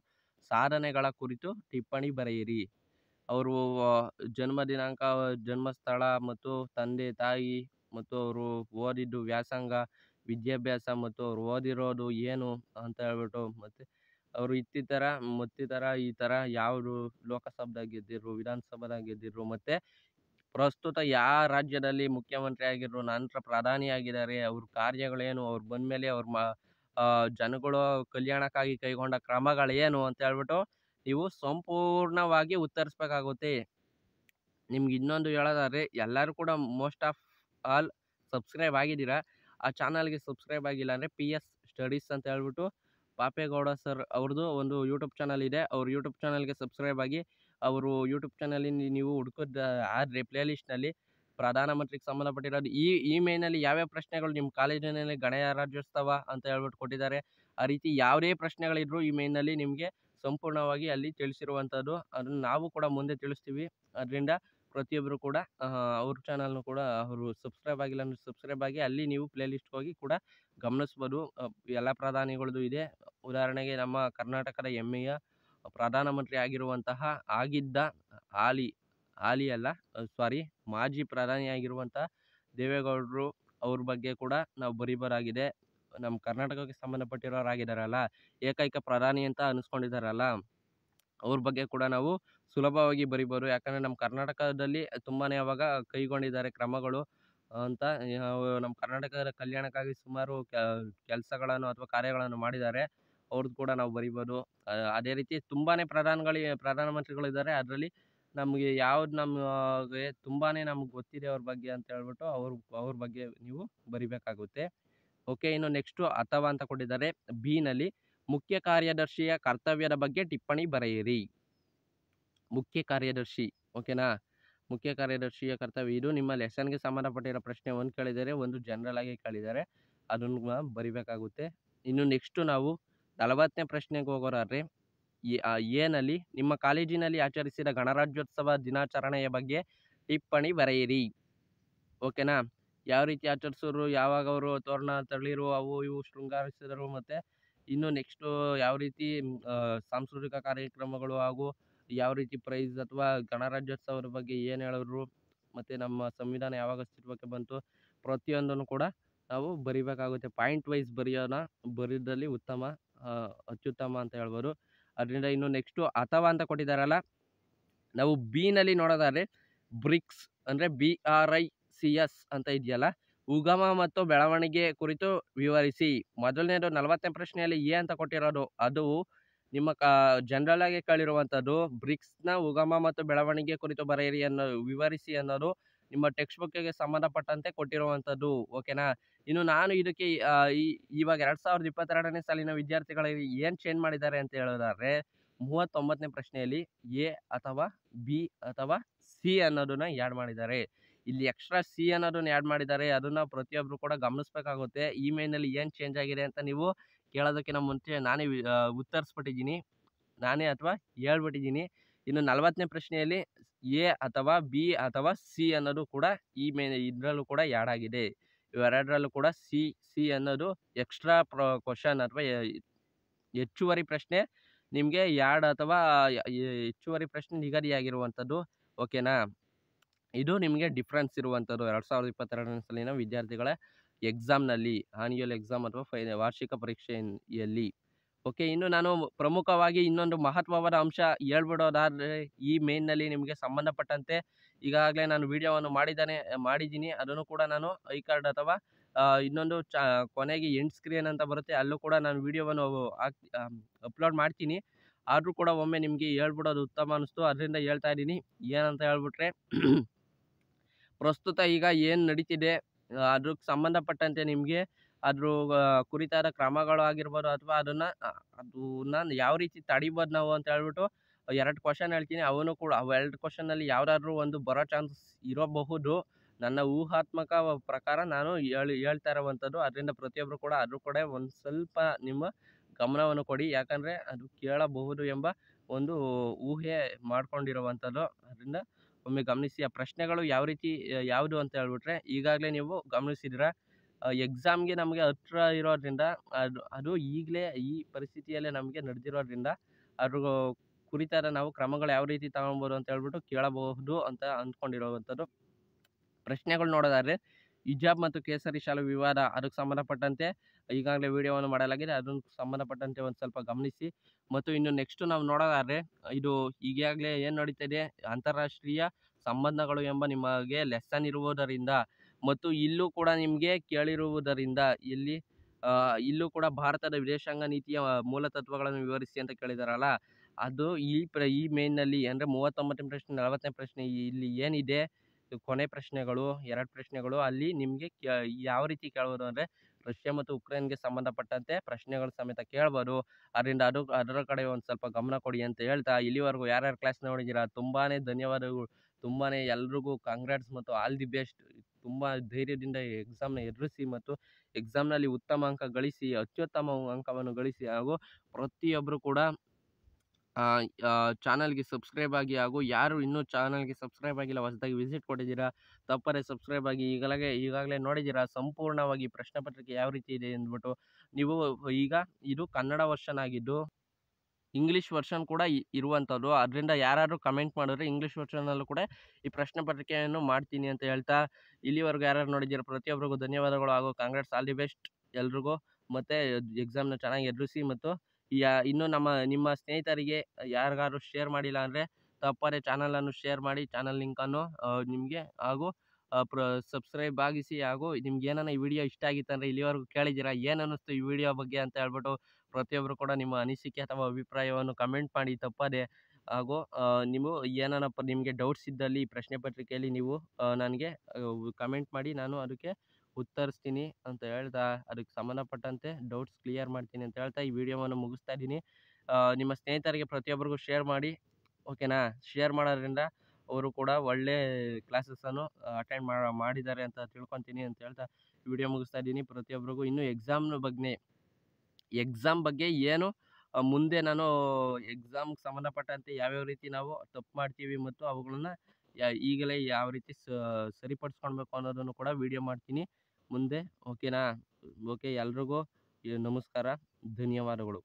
ಸಾಧನೆಗಳ ಕುರಿತು ಟಿಪ್ಪಣಿ ಬರೆಯಿರಿ. ಅವರು ಜನ್ಮ ದಿನಾಂಕ, ಜನ್ಮಸ್ಥಳ ಮತ್ತು ತಂದೆ, ತಾಯಿ ಮತ್ತು ಅವರು ಓದಿದ್ದು ವ್ಯಾಸಂಗ, ವಿದ್ಯಾಭ್ಯಾಸ ಮತ್ತು ಅವ್ರು ಓದಿರೋದು ಏನು ಅಂತ ಹೇಳ್ಬಿಟ್ಟು ಮತ್ತು ಅವರು ಇತ್ತಿತರ ಮತ್ತಿತರ ಈ ಥರ ಯಾವುದು ಲೋಕಸಭಾದಾಗ ಗೆದ್ದಿದ್ರು ವಿಧಾನಸಭಾದಾಗ ಗೆದ್ದಿದ್ರು ಮತ್ತು ಪ್ರಸ್ತುತ ಯಾವ ರಾಜ್ಯದಲ್ಲಿ ಮುಖ್ಯಮಂತ್ರಿ ಆಗಿದ್ರು, ನಂತರ ಪ್ರಧಾನಿ ಆಗಿದ್ದಾರೆ ಅವ್ರ ಕಾರ್ಯಗಳೇನು, ಅವ್ರು ಬಂದಮೇಲೆ ಅವ್ರ ಮ ಜನಗಳು ಕಲ್ಯಾಣಕ್ಕಾಗಿ ಕೈಗೊಂಡ ಕ್ರಮಗಳೇನು ಅಂತ ಹೇಳ್ಬಿಟ್ಟು ನೀವು ಸಂಪೂರ್ಣವಾಗಿ ಉತ್ತರಿಸ್ಬೇಕಾಗುತ್ತೆ. ನಿಮ್ಗೆ ಇನ್ನೊಂದು ಹೇಳೋದಾದ್ರೆ, ಎಲ್ಲರೂ ಕೂಡ ಮೋಸ್ಟ್ ಆಫ್ ಆಲ್ ಸಬ್ಸ್ಕ್ರೈಬ್ ಆಗಿದ್ದೀರಾ? ಆ ಚಾನಲ್ಗೆ ಸಬ್ಸ್ಕ್ರೈಬ್ ಆಗಿಲ್ಲ ಅಂದರೆ ಪಿ ಎಸ್ ಸ್ಟಡೀಸ್ ಅಂತ ಹೇಳ್ಬಿಟ್ಟು ಪಾಪೇಗೌಡ ಸರ್ ಅವ್ರದ್ದು ಒಂದು ಯೂಟ್ಯೂಬ್ ಚಾನಲ್ ಇದೆ. ಅವ್ರ ಯೂಟ್ಯೂಬ್ ಚಾನಲ್ಗೆ ಸಬ್ಸ್ಕ್ರೈಬ್ ಆಗಿ, ಅವರು ಯೂಟ್ಯೂಬ್ ಚಾನಲಿಂದ ನೀವು ಹುಡ್ಕೋದು ಆದರೆ ಪ್ಲೇಲಿಸ್ಟ್ನಲ್ಲಿ ಪ್ರಧಾನಮಂತ್ರಿಗೆ ಸಂಬಂಧಪಟ್ಟಿರೋದು. ಈ ಈ ಮೇನಲ್ಲಿ ಯಾವ್ಯಾವ ಪ್ರಶ್ನೆಗಳು ನಿಮ್ಮ ಕಾಲೇಜಿನಲ್ಲಿ ಗಣರಾಜ್ಯೋತ್ಸವ ಅಂತ ಹೇಳ್ಬಿಟ್ಟು ಕೊಟ್ಟಿದ್ದಾರೆ. ಆ ರೀತಿ ಯಾವುದೇ ಪ್ರಶ್ನೆಗಳಿದ್ರು ಈ ಮೇನಲ್ಲಿ ನಿಮಗೆ ಸಂಪೂರ್ಣವಾಗಿ ಅಲ್ಲಿ ತಿಳಿಸಿರುವಂಥದ್ದು. ಅದನ್ನು ನಾವು ಕೂಡ ಮುಂದೆ ತಿಳಿಸ್ತೀವಿ. ಅದರಿಂದ ಪ್ರತಿಯೊಬ್ಬರು ಕೂಡ ಅವ್ರ ಚಾನಲ್ನು ಕೂಡ ಅವರು ಸಬ್ಸ್ಕ್ರೈಬ್ ಆಗಿಲ್ಲ ಅಂದ್ರೆ ಸಬ್ಸ್ಕ್ರೈಬ್ ಆಗಿ ಅಲ್ಲಿ ನೀವು ಪ್ಲೇಲಿಸ್ಟ್ಗೆ ಹೋಗಿ ಕೂಡ ಗಮನಿಸ್ಬೋದು. ಎಲ್ಲ ಪ್ರಧಾನಿಗಳದ್ದು ಇದೆ. ಉದಾಹರಣೆಗೆ ನಮ್ಮ ಕರ್ನಾಟಕದ ಹೆಮ್ಮೆಯ ಪ್ರಧಾನಮಂತ್ರಿ ಆಗಿರುವಂತಹ, ಆಗಿದ್ದ ಹಾಲಿ ಹಾಲಿ ಅಲ್ಲ ಸಾರಿ ಮಾಜಿ ಪ್ರಧಾನಿಯಾಗಿರುವಂಥ ದೇವೇಗೌಡರು ಅವ್ರ ಬಗ್ಗೆ ಕೂಡ ನಾವು ಬರೀಬರಾಗಿದೆ. ನಮ್ಮ ಕರ್ನಾಟಕಕ್ಕೆ ಸಂಬಂಧಪಟ್ಟಿರೋರಾಗಿದ್ದಾರಲ್ಲ ಏಕೈಕ ಪ್ರಧಾನಿ ಅಂತ ಅನಿಸ್ಕೊಂಡಿದ್ದಾರಲ್ಲ, ಅವ್ರ ಬಗ್ಗೆ ಕೂಡ ನಾವು ಸುಲಭವಾಗಿ ಬರಿಬೋದು. ಯಾಕಂದರೆ ನಮ್ಮ ಕರ್ನಾಟಕದಲ್ಲಿ ತುಂಬಾ ಅವಾಗ ಕೈಗೊಂಡಿದ್ದಾರೆ ಕ್ರಮಗಳು ಅಂತ ನಮ್ಮ ಕರ್ನಾಟಕದ ಕಲ್ಯಾಣಕ್ಕಾಗಿ ಸುಮಾರು ಕೆಲಸಗಳನ್ನು ಅಥವಾ ಕಾರ್ಯಗಳನ್ನು ಮಾಡಿದ್ದಾರೆ. ಅವ್ರದ್ದು ಕೂಡ ನಾವು ಬರಿಬೋದು. ಅದೇ ರೀತಿ ತುಂಬಾ ಪ್ರಧಾನಗಳಿ ಪ್ರಧಾನಮಂತ್ರಿಗಳಿದ್ದಾರೆ ಅದರಲ್ಲಿ ನಮಗೆ ಯಾವ್ದು ನಮಗೆ ತುಂಬಾ ನಮ್ಗೆ ಗೊತ್ತಿದೆ ಅವ್ರ ಬಗ್ಗೆ ಅಂತ ಹೇಳ್ಬಿಟ್ಟು ಅವ್ರ ಅವ್ರ ಬಗ್ಗೆ ನೀವು ಬರಿಬೇಕಾಗುತ್ತೆ. ಓಕೆ, ಇನ್ನು ನೆಕ್ಸ್ಟು ಅಥವಾ ಅಂತ ಕೊಟ್ಟಿದ್ದಾರೆ. ಬಿನಲ್ಲಿ ಮುಖ್ಯ ಕಾರ್ಯದರ್ಶಿಯ ಕರ್ತವ್ಯದ ಬಗ್ಗೆ ಟಿಪ್ಪಣಿ ಬರೆಯಿರಿ. ಮುಖ್ಯ ಕಾರ್ಯದರ್ಶಿ, ಓಕೆನಾ? ಮುಖ್ಯ ಕಾರ್ಯದರ್ಶಿಯ ಕರ್ತವ್ಯ, ಇದು ನಿಮ್ಮ ಲೆಸನ್ಗೆ ಸಂಬಂಧಪಟ್ಟಿರೋ ಪ್ರಶ್ನೆ ಒಂದು ಕೇಳಿದ್ದಾರೆ ಒಂದು ಜನರಲ್ ಆಗಿ ಕೇಳಿದ್ದಾರೆ ಅದನ್ನು ಬರಿಬೇಕಾಗುತ್ತೆ. ಇನ್ನು ನೆಕ್ಸ್ಟು ನಾವು ನಲವತ್ತನೇ ಪ್ರಶ್ನೆಗೆ ಹೋಗೋರಾದ್ರೆ ಏನಲ್ಲಿ ನಿಮ್ಮ ಕಾಲೇಜಿನಲ್ಲಿ ಆಚರಿಸಿದ ಗಣರಾಜ್ಯೋತ್ಸವ ದಿನಾಚರಣೆಯ ಬಗ್ಗೆ ಟಿಪ್ಪಣಿ ಬರೆಯಿರಿ. ಓಕೆನಾ? ಯಾವ ರೀತಿ ಆಚರಿಸಿದ್ರು ಯಾವಾಗ ಅವರು ತೋರಣ ತಳಿರು ಅವು ಇವು ಶೃಂಗಾರಿಸಿದರು ಮತ್ತು ಇನ್ನು ನೆಕ್ಸ್ಟು ಯಾವ ರೀತಿ ಸಾಂಸ್ಕೃತಿಕ ಕಾರ್ಯಕ್ರಮಗಳು ಹಾಗೂ ಯಾವ ರೀತಿ ಪ್ರೈಸ್ ಅಥವಾ ಗಣರಾಜ್ಯೋತ್ಸವದ ಬಗ್ಗೆ ಏನು ಹೇಳಿದ್ರು ಮತ್ತು ನಮ್ಮ ಸಂವಿಧಾನ ಯಾವಾಗ ಅಸ್ತಿತ್ವಕ್ಕೆ ಬಂತು ಪ್ರತಿಯೊಂದನ್ನು ಕೂಡ ನಾವು ಬರಿಬೇಕಾಗುತ್ತೆ. ಪಾಯಿಂಟ್ ವೈಸ್ ಬರೆಯೋಣ, ಬರೆಯೋದ್ರಲ್ಲಿ ಉತ್ತಮ ಅತ್ಯುತ್ತಮ ಅಂತ ಹೇಳ್ಬೋದು. ಅದರಿಂದ ಇನ್ನು ನೆಕ್ಸ್ಟು ಅಥವಾ ಅಂತ ಕೊಟ್ಟಿದ್ದಾರಲ್ಲ, ನಾವು ಬಿನಲ್ಲಿ ನೋಡೋದಾದ್ರೆ ಬ್ರಿಕ್ಸ್ ಅಂದರೆ B R I C S ಅಂತ ಇದೆಯಲ್ಲ, ಉಗಮ ಮತ್ತು ಬೆಳವಣಿಗೆ ಕುರಿತು ವಿವರಿಸಿ. ಮೊದಲನೇದು ನಲವತ್ತನೇ ಪ್ರಶ್ನೆಯಲ್ಲಿ ಎ ಅಂತ ಕೊಟ್ಟಿರೋದು, ಅದು ನಿಮ್ಮ ಕ ಜನರಲ್ ಆಗಿ ಕೇಳಿರುವಂಥದ್ದು, ಬ್ರಿಕ್ಸ್ನ ಉಗಮ ಮತ್ತು ಬೆಳವಣಿಗೆ ಕುರಿತು ಬರೆಯಿರಿ ಅನ್ನೋ, ವಿವರಿಸಿ ಅನ್ನೋದು ನಿಮ್ಮ ಟೆಕ್ಸ್ಟ್ ಬುಕ್ಕಿಗೆ ಸಂಬಂಧಪಟ್ಟಂತೆ ಕೊಟ್ಟಿರುವಂಥದ್ದು, ಓಕೆನಾ? ಇನ್ನು ನಾನು ಇದಕ್ಕೆ ಇವಾಗ ಎರಡು ಸಾವಿರದ ಇಪ್ಪತ್ತೆರಡನೇ ಸಾಲಿನ ವಿದ್ಯಾರ್ಥಿಗಳಿಗೆ ಏನು ಚೇಂಜ್ ಮಾಡಿದ್ದಾರೆ ಅಂತ ಹೇಳೋದಾದ್ರೆ, ಮೂವತ್ತೊಂಬತ್ತನೇ ಪ್ರಶ್ನೆಯಲ್ಲಿ ಎ ಅಥವಾ ಬಿ ಅಥವಾ ಸಿ ಅನ್ನೋದನ್ನ ಆ್ಯಡ್ ಮಾಡಿದ್ದಾರೆ. ಇಲ್ಲಿ ಎಕ್ಸ್ಟ್ರಾ ಸಿ ಅನ್ನೋದನ್ನ ಆ್ಯಡ್ ಮಾಡಿದ್ದಾರೆ. ಅದನ್ನ ಪ್ರತಿಯೊಬ್ಬರು ಕೂಡ ಗಮನಿಸಬೇಕಾಗುತ್ತೆ. ಇಮೇಲ್ನಲ್ಲಿ ಏನು ಚೇಂಜ್ ಆಗಿದೆ ಅಂತ ನೀವು ಕೇಳೋದಕ್ಕಿಂತ ಮುಂಚೆ ನಾನೇ ಉತ್ತರಿಸ್ಬಿಟ್ಟಿದ್ದೀನಿ. ನಾನೇ ಅಥವಾ ಹೇಳ್ಬಿಟ್ಟಿದ್ದೀನಿ. ಇನ್ನು ನಲವತ್ತನೇ ಪ್ರಶ್ನೆಯಲ್ಲಿ ಎ ಅಥವಾ ಬಿ ಅಥವಾ ಸಿ ಅನ್ನೋದು ಕೂಡ ಈ ಮೇ ಇದರಲ್ಲೂ ಕೂಡ ಆ್ಯಡ್ ಆಗಿದೆ. ಇವೆರಡರಲ್ಲೂ ಕೂಡ ಸಿ ಸಿ ಅನ್ನೋದು ಎಕ್ಸ್ಟ್ರಾ ಪ್ರ ಕ್ವಶನ್ ಅಥವಾ ಹೆಚ್ಚುವರಿ ಪ್ರಶ್ನೆ ನಿಮಗೆ ಯಾರ್ಡ್ ಅಥವಾ ಹೆಚ್ಚುವರಿ ಪ್ರಶ್ನೆ ನಿಗದಿಯಾಗಿರುವಂಥದ್ದು. ಓಕೆನಾ ಇದು ನಿಮಗೆ ಡಿಫ್ರೆನ್ಸ್ ಇರುವಂಥದ್ದು. ಎರಡು ಸಾವಿರದ ಇಪ್ಪತ್ತೆರಡನೇ ಸಾಲಿನ ವಿದ್ಯಾರ್ಥಿಗಳ ಎಕ್ಸಾಮ್ನಲ್ಲಿ ಆನ್ಯುವಲ್ ಎಕ್ಸಾಮ್ ಅಥವಾ ಫೈ ವಾರ್ಷಿಕ ಪರೀಕ್ಷೆಯಲ್ಲಿ. ಓಕೆ, ಇನ್ನು ನಾನು ಪ್ರಮುಖವಾಗಿ ಇನ್ನೊಂದು ಮಹತ್ವವಾದ ಅಂಶ ಹೇಳ್ಬಿಡೋದಾದರೆ, ಈ ಮೇನ್ನಲ್ಲಿ ನಿಮಗೆ ಸಂಬಂಧಪಟ್ಟಂತೆ ಈಗಾಗಲೇ ನಾನು ವಿಡಿಯೋವನ್ನು ಮಾಡಿದ್ದಾನೆ, ಮಾಡಿದ್ದೀನಿ. ಅದನ್ನು ಕೂಡ ನಾನು ಐ ಕಾರ್ಡ್ ಅಥವಾ ಇನ್ನೊಂದು ಚ, ಕೊನೆಗೆ ಎಂಡ್ ಸ್ಕ್ರೀನ್ ಅಂತ ಬರುತ್ತೆ, ಅಲ್ಲೂ ಕೂಡ ನಾನು ವಿಡಿಯೋವನ್ನು ಹಾಕಿ ಅಪ್ಲೋಡ್ ಮಾಡ್ತೀನಿ. ಆದರೂ ಕೂಡ ಒಮ್ಮೆ ನಿಮಗೆ ಹೇಳ್ಬಿಡೋದು ಉತ್ತಮ ಅನ್ನಿಸ್ತು ಅದರಿಂದ ಹೇಳ್ತಾ ಇದ್ದೀನಿ. ಏನಂತ ಹೇಳ್ಬಿಟ್ರೆ, ಪ್ರಸ್ತುತ ಈಗ ಏನು ನಡೀತಿದೆ ಅದಕ್ಕೆ ಸಂಬಂಧಪಟ್ಟಂತೆ ನಿಮಗೆ ಅದ್ರ ಕುರಿತಾದ ಕ್ರಮಗಳು ಆಗಿರ್ಬೋದು ಅಥವಾ ಅದನ್ನು ನಾನು ಯಾವ ರೀತಿ ತಡಿಬೋದು ನಾವು ಅಂತ ಹೇಳ್ಬಿಟ್ಟು ಎರಡು ಕ್ವಶನ್ ಹೇಳ್ತೀನಿ. ಅವನು ಕೂಡ, ಅವು ಎರಡು ಕ್ವಶನಲ್ಲಿ ಯಾವುದಾದ್ರೂ ಒಂದು ಬರೋ ಚಾನ್ಸ್ ಇರಬಹುದು. ನನ್ನ ಊಹಾತ್ಮಕ ಪ್ರಕಾರ ನಾನು ಹೇಳಿ, ಹೇಳ್ತಾ ಇರುವಂಥದ್ದು. ಅದರಿಂದ ಪ್ರತಿಯೊಬ್ಬರು ಕೂಡ ಅದ್ರ ಕಡೆ ಒಂದು ಸ್ವಲ್ಪ ನಿಮ್ಮ ಗಮನವನ್ನು ಕೊಡಿ. ಯಾಕಂದರೆ ಅದು ಕೇಳಬಹುದು ಎಂಬ ಒಂದು ಊಹೆ ಮಾಡ್ಕೊಂಡಿರುವಂಥದ್ದು. ಅದರಿಂದ ಒಮ್ಮೆ ಗಮನಿಸಿ, ಆ ಪ್ರಶ್ನೆಗಳು ಯಾವ ರೀತಿ, ಯಾವುದು ಅಂತ ಹೇಳ್ಬಿಟ್ರೆ, ಈಗಾಗಲೇ ನೀವು ಗಮನಿಸಿದ್ದೀರಾ? ಎಕ್ಸಾಮ್ಗೆ ನಮಗೆ ಹತ್ರ ಇರೋದ್ರಿಂದ, ಅದು ಅದು ಈಗಲೇ ಈ ಪರಿಸ್ಥಿತಿಯಲ್ಲೇ ನಮಗೆ ನಡೆದಿರೋದ್ರಿಂದ, ಅದ್ರ ಕುರಿತಾದ ನಾವು ಕ್ರಮಗಳು ಯಾವ ರೀತಿ ತಗೊಬೋದು ಅಂತ ಹೇಳ್ಬಿಟ್ಟು ಕೇಳಬಹುದು ಅಂತ ಅಂದ್ಕೊಂಡಿರುವಂಥದ್ದು. ಪ್ರಶ್ನೆಗಳು ನೋಡೋದಾದ್ರೆ, ಹಿಜಾಬ್ ಮತ್ತು ಕೇಸರಿ ಶಾಲೆ ವಿವಾದ ಅದಕ್ಕೆ ಸಂಬಂಧಪಟ್ಟಂತೆ ಈಗಾಗಲೇ ವಿಡಿಯೋವನ್ನು ಮಾಡಲಾಗಿದೆ. ಅದಕ್ಕೆ ಸಂಬಂಧಪಟ್ಟಂತೆ ಒಂದು ಸ್ವಲ್ಪ ಗಮನಿಸಿ. ಮತ್ತು ಇನ್ನು ನೆಕ್ಸ್ಟ್ ನಾವು ನೋಡೋದಾದ್ರೆ, ಇದು ಈಗಾಗಲೇ ಏನು ಇದೆ ಅಂತಾರಾಷ್ಟ್ರೀಯ ಸಂಬಂಧಗಳು ಎಂಬ ನಿಮಗೆ ಲೆಸನ್ ಇರುವುದರಿಂದ ಮತ್ತು ಇಲ್ಲೂ ಕೂಡ ನಿಮಗೆ ಕೇಳಿರುವುದರಿಂದ ಇಲ್ಲಿ ಇಲ್ಲೂ ಕೂಡ ಭಾರತದ ವಿದೇಶಾಂಗ ನೀತಿಯ ಮೂಲ ತತ್ವಗಳನ್ನು ವಿವರಿಸಿ ಅಂತ ಕೇಳಿದಾರಲ್ಲ, ಅದು ಈ ಪ್ರ, ಈ ಮೇನ್ನಲ್ಲಿ ಅಂದರೆ ಮೂವತ್ತೊಂಬತ್ತನೇ ಪ್ರಶ್ನೆ, ನಲವತ್ತನೇ ಪ್ರಶ್ನೆ ಇಲ್ಲಿ ಏನಿದೆ? ಕೊನೆ ಪ್ರಶ್ನೆಗಳು, ಎರಡು ಪ್ರಶ್ನೆಗಳು, ಅಲ್ಲಿ ನಿಮಗೆ ಯಾವ ರೀತಿ ಕೇಳ್ಬೋದು ಅಂದರೆ ರಷ್ಯಾ ಮತ್ತು ಉಕ್ರೇನ್ಗೆ ಸಂಬಂಧಪಟ್ಟಂತೆ ಪ್ರಶ್ನೆಗಳು ಸಮೇತ ಕೇಳ್ಬೋದು. ಅದರಿಂದ ಅದು, ಅದರ ಕಡೆ ಒಂದು ಸ್ವಲ್ಪ ಗಮನ ಕೊಡಿ ಅಂತ ಹೇಳ್ತಾ ಇಲ್ಲಿವರೆಗೂ ಯಾರ್ಯಾರು ಕ್ಲಾಸ್ ನೋಡಿದ್ದೀರಾ ತುಂಬಾ ಧನ್ಯವಾದಗಳು. ತುಂಬಾ ಎಲ್ರಿಗೂ ಕಾಂಗ್ರಾಟ್ಸ್ ಮತ್ತು ಆಲ್ ದಿ ಬೆಸ್ಟ್ ತುಂಬ ಧೈರ್ಯದಿಂದ ಎಕ್ಸಾಮ್ನ ಎದುರಿಸಿ ಮತ್ತು ಎಕ್ಸಾಮ್ನಲ್ಲಿ ಉತ್ತಮ ಅಂಕ ಗಳಿಸಿ, ಅತ್ಯುತ್ತಮ ಅಂಕವನ್ನು ಗಳಿಸಿ ಹಾಗೂ ಪ್ರತಿಯೊಬ್ಬರು ಕೂಡ ಚಾನಲ್ಗೆ ಸಬ್ಸ್ಕ್ರೈಬ್ ಆಗಿ ಹಾಗೂ ಯಾರು ಇನ್ನೂ ಚಾನಲ್ಗೆ ಸಬ್ಸ್ಕ್ರೈಬ್ ಆಗಿಲ್ಲ, ಹೊಸದಾಗಿ ವಿಸಿಟ್ ಕೊಟ್ಟಿದ್ದೀರಾ ತಪ್ಪರೆ ಸಬ್ಸ್ಕ್ರೈಬ್ ಆಗಿ ಈಗಲೇ ಈಗಾಗಲೇ ನೋಡಿದ್ದೀರಾ, ಸಂಪೂರ್ಣವಾಗಿ ಪ್ರಶ್ನೆ ಪತ್ರಿಕೆ ಯಾವ ರೀತಿ ಇದೆ ಅಂದ್ಬಿಟ್ಟು ನೀವು ಈಗ ಇದು ಕನ್ನಡ ವರ್ಷನ್ ಆಗಿದ್ದು ಇಂಗ್ಲೀಷ್ ವರ್ಷನ್ ಕೂಡ ಇರುವಂಥದ್ದು ಅದರಿಂದ ಯಾರಾದರೂ ಕಮೆಂಟ್ ಮಾಡಿದ್ರೆ ಇಂಗ್ಲೀಷ್ ವರ್ಷನಲ್ಲೂ ಕೂಡ ಈ ಪ್ರಶ್ನೆ ಪತ್ರಿಕೆಯನ್ನು ಮಾಡ್ತೀನಿ ಅಂತ ಹೇಳ್ತಾ, ಇಲ್ಲಿವರೆಗೂ ಯಾರ್ಯಾರು ನೋಡಿದ್ದೀರ? ಪ್ರತಿಯೊಬ್ಬರಿಗೂ ಧನ್ಯವಾದಗಳು ಹಾಗೂ ಕಾಂಗ್ರೆಸ್ ಆಲ್ ದಿ ಬೆಸ್ಟ್ ಎಲ್ರಿಗೂ. ಮತ್ತು ಎಕ್ಸಾಮ್ನ ಚೆನ್ನಾಗಿ ಎದುರಿಸಿ ಮತ್ತು ಯಾ, ಇನ್ನು ನಮ್ಮ, ನಿಮ್ಮ ಸ್ನೇಹಿತರಿಗೆ ಯಾರಿಗಾದ್ರು ಶೇರ್ ಮಾಡಿಲ್ಲ ಅಂದರೆ ತಪ್ಪದೇ ಚಾನಲನ್ನು ಶೇರ್ ಮಾಡಿ ಚಾನಲ್ ಲಿಂಕನ್ನು ನಿಮಗೆ ಹಾಗೂ ಪ್ರ ಸಬ್ಸ್ಕ್ರೈಬ್ ಆಗಿಸಿ ಹಾಗೂ ನಿಮ್ಗೆ ಏನಾನ ಈ ವಿಡಿಯೋ ಇಷ್ಟ ಆಗಿತ್ತಂದರೆ ಇಲ್ಲಿವರೆಗೂ ಕೇಳಿದ್ದೀರಾ? ಏನು ಅನ್ನಿಸ್ತು ಈ ವಿಡಿಯೋ ಬಗ್ಗೆ ಅಂತ ಹೇಳ್ಬಿಟ್ಟು ಪ್ರತಿಯೊಬ್ಬರು ಕೂಡ ನಿಮ್ಮ ಅನಿಸಿಕೆ ಅಥವಾ ಅಭಿಪ್ರಾಯವನ್ನು ಕಮೆಂಟ್ ಮಾಡಿ ತಪ್ಪದೆ ಹಾಗೂ ನೀವು ಏನಾನಪ್ಪ ನಿಮಗೆ ಡೌಟ್ಸ್ ಇದ್ದಲ್ಲಿ ಈ ಪ್ರಶ್ನೆ ಪತ್ರಿಕೆಯಲ್ಲಿ ನೀವು ನನಗೆ ಕಮೆಂಟ್ ಮಾಡಿ ನಾನು ಅದಕ್ಕೆ ಉತ್ತರಿಸ್ತೀನಿ ಅಂತ ಹೇಳ್ತಾ, ಅದಕ್ಕೆ ಸಂಬಂಧಪಟ್ಟಂತೆ ಡೌಟ್ಸ್ ಕ್ಲಿಯರ್ ಮಾಡ್ತೀನಿ ಅಂತ ಹೇಳ್ತಾ ಈ ವಿಡಿಯೋವನ್ನು ಮುಗಿಸ್ತಾ ಇದ್ದೀನಿ. ನಿಮ್ಮ ಸ್ನೇಹಿತರಿಗೆ ಪ್ರತಿಯೊಬ್ಬರಿಗೂ ಶೇರ್ ಮಾಡಿ, ಓಕೆನಾ? ಶೇರ್ ಮಾಡೋದ್ರಿಂದ ಅವರು ಕೂಡ ಒಳ್ಳೆ ಕ್ಲಾಸಸನ್ನು ಅಟೆಂಡ್ ಮಾಡಿದ್ದಾರೆ ಅಂತ ತಿಳ್ಕೊತೀನಿ ಅಂತ ಹೇಳ್ತಾ ವಿಡಿಯೋ ಮುಗಿಸ್ತಾ ಇದ್ದೀನಿ. ಪ್ರತಿಯೊಬ್ಬರಿಗೂ ಇನ್ನೂ ಎಕ್ಸಾಮ್ನ ಬಗ್ಗೆ ಎಕ್ಸಾಮ್ ಬಗ್ಗೆ ಏನು ಮುಂದೆ ನಾನು ಎಕ್ಸಾಮ್ಗೆ ಸಂಬಂಧಪಟ್ಟಂತೆ ಯಾವ್ಯಾವ ರೀತಿ ನಾವು ತಪ್ಪು ಮಾಡ್ತೀವಿ ಮತ್ತು ಅವುಗಳನ್ನ ಈಗಲೇ ಯಾವ ರೀತಿ ಸರಿಪಡಿಸ್ಕೊಳ್ಬೇಕು ಅನ್ನೋದನ್ನು ಕೂಡ ವಿಡಿಯೋ ಮಾಡ್ತೀನಿ ಮುಂದೆ. ಓಕೆನಾ? ಓಕೆ, ಎಲ್ರಿಗೂ ನಮಸ್ಕಾರ. ಧನ್ಯವಾದಗಳು.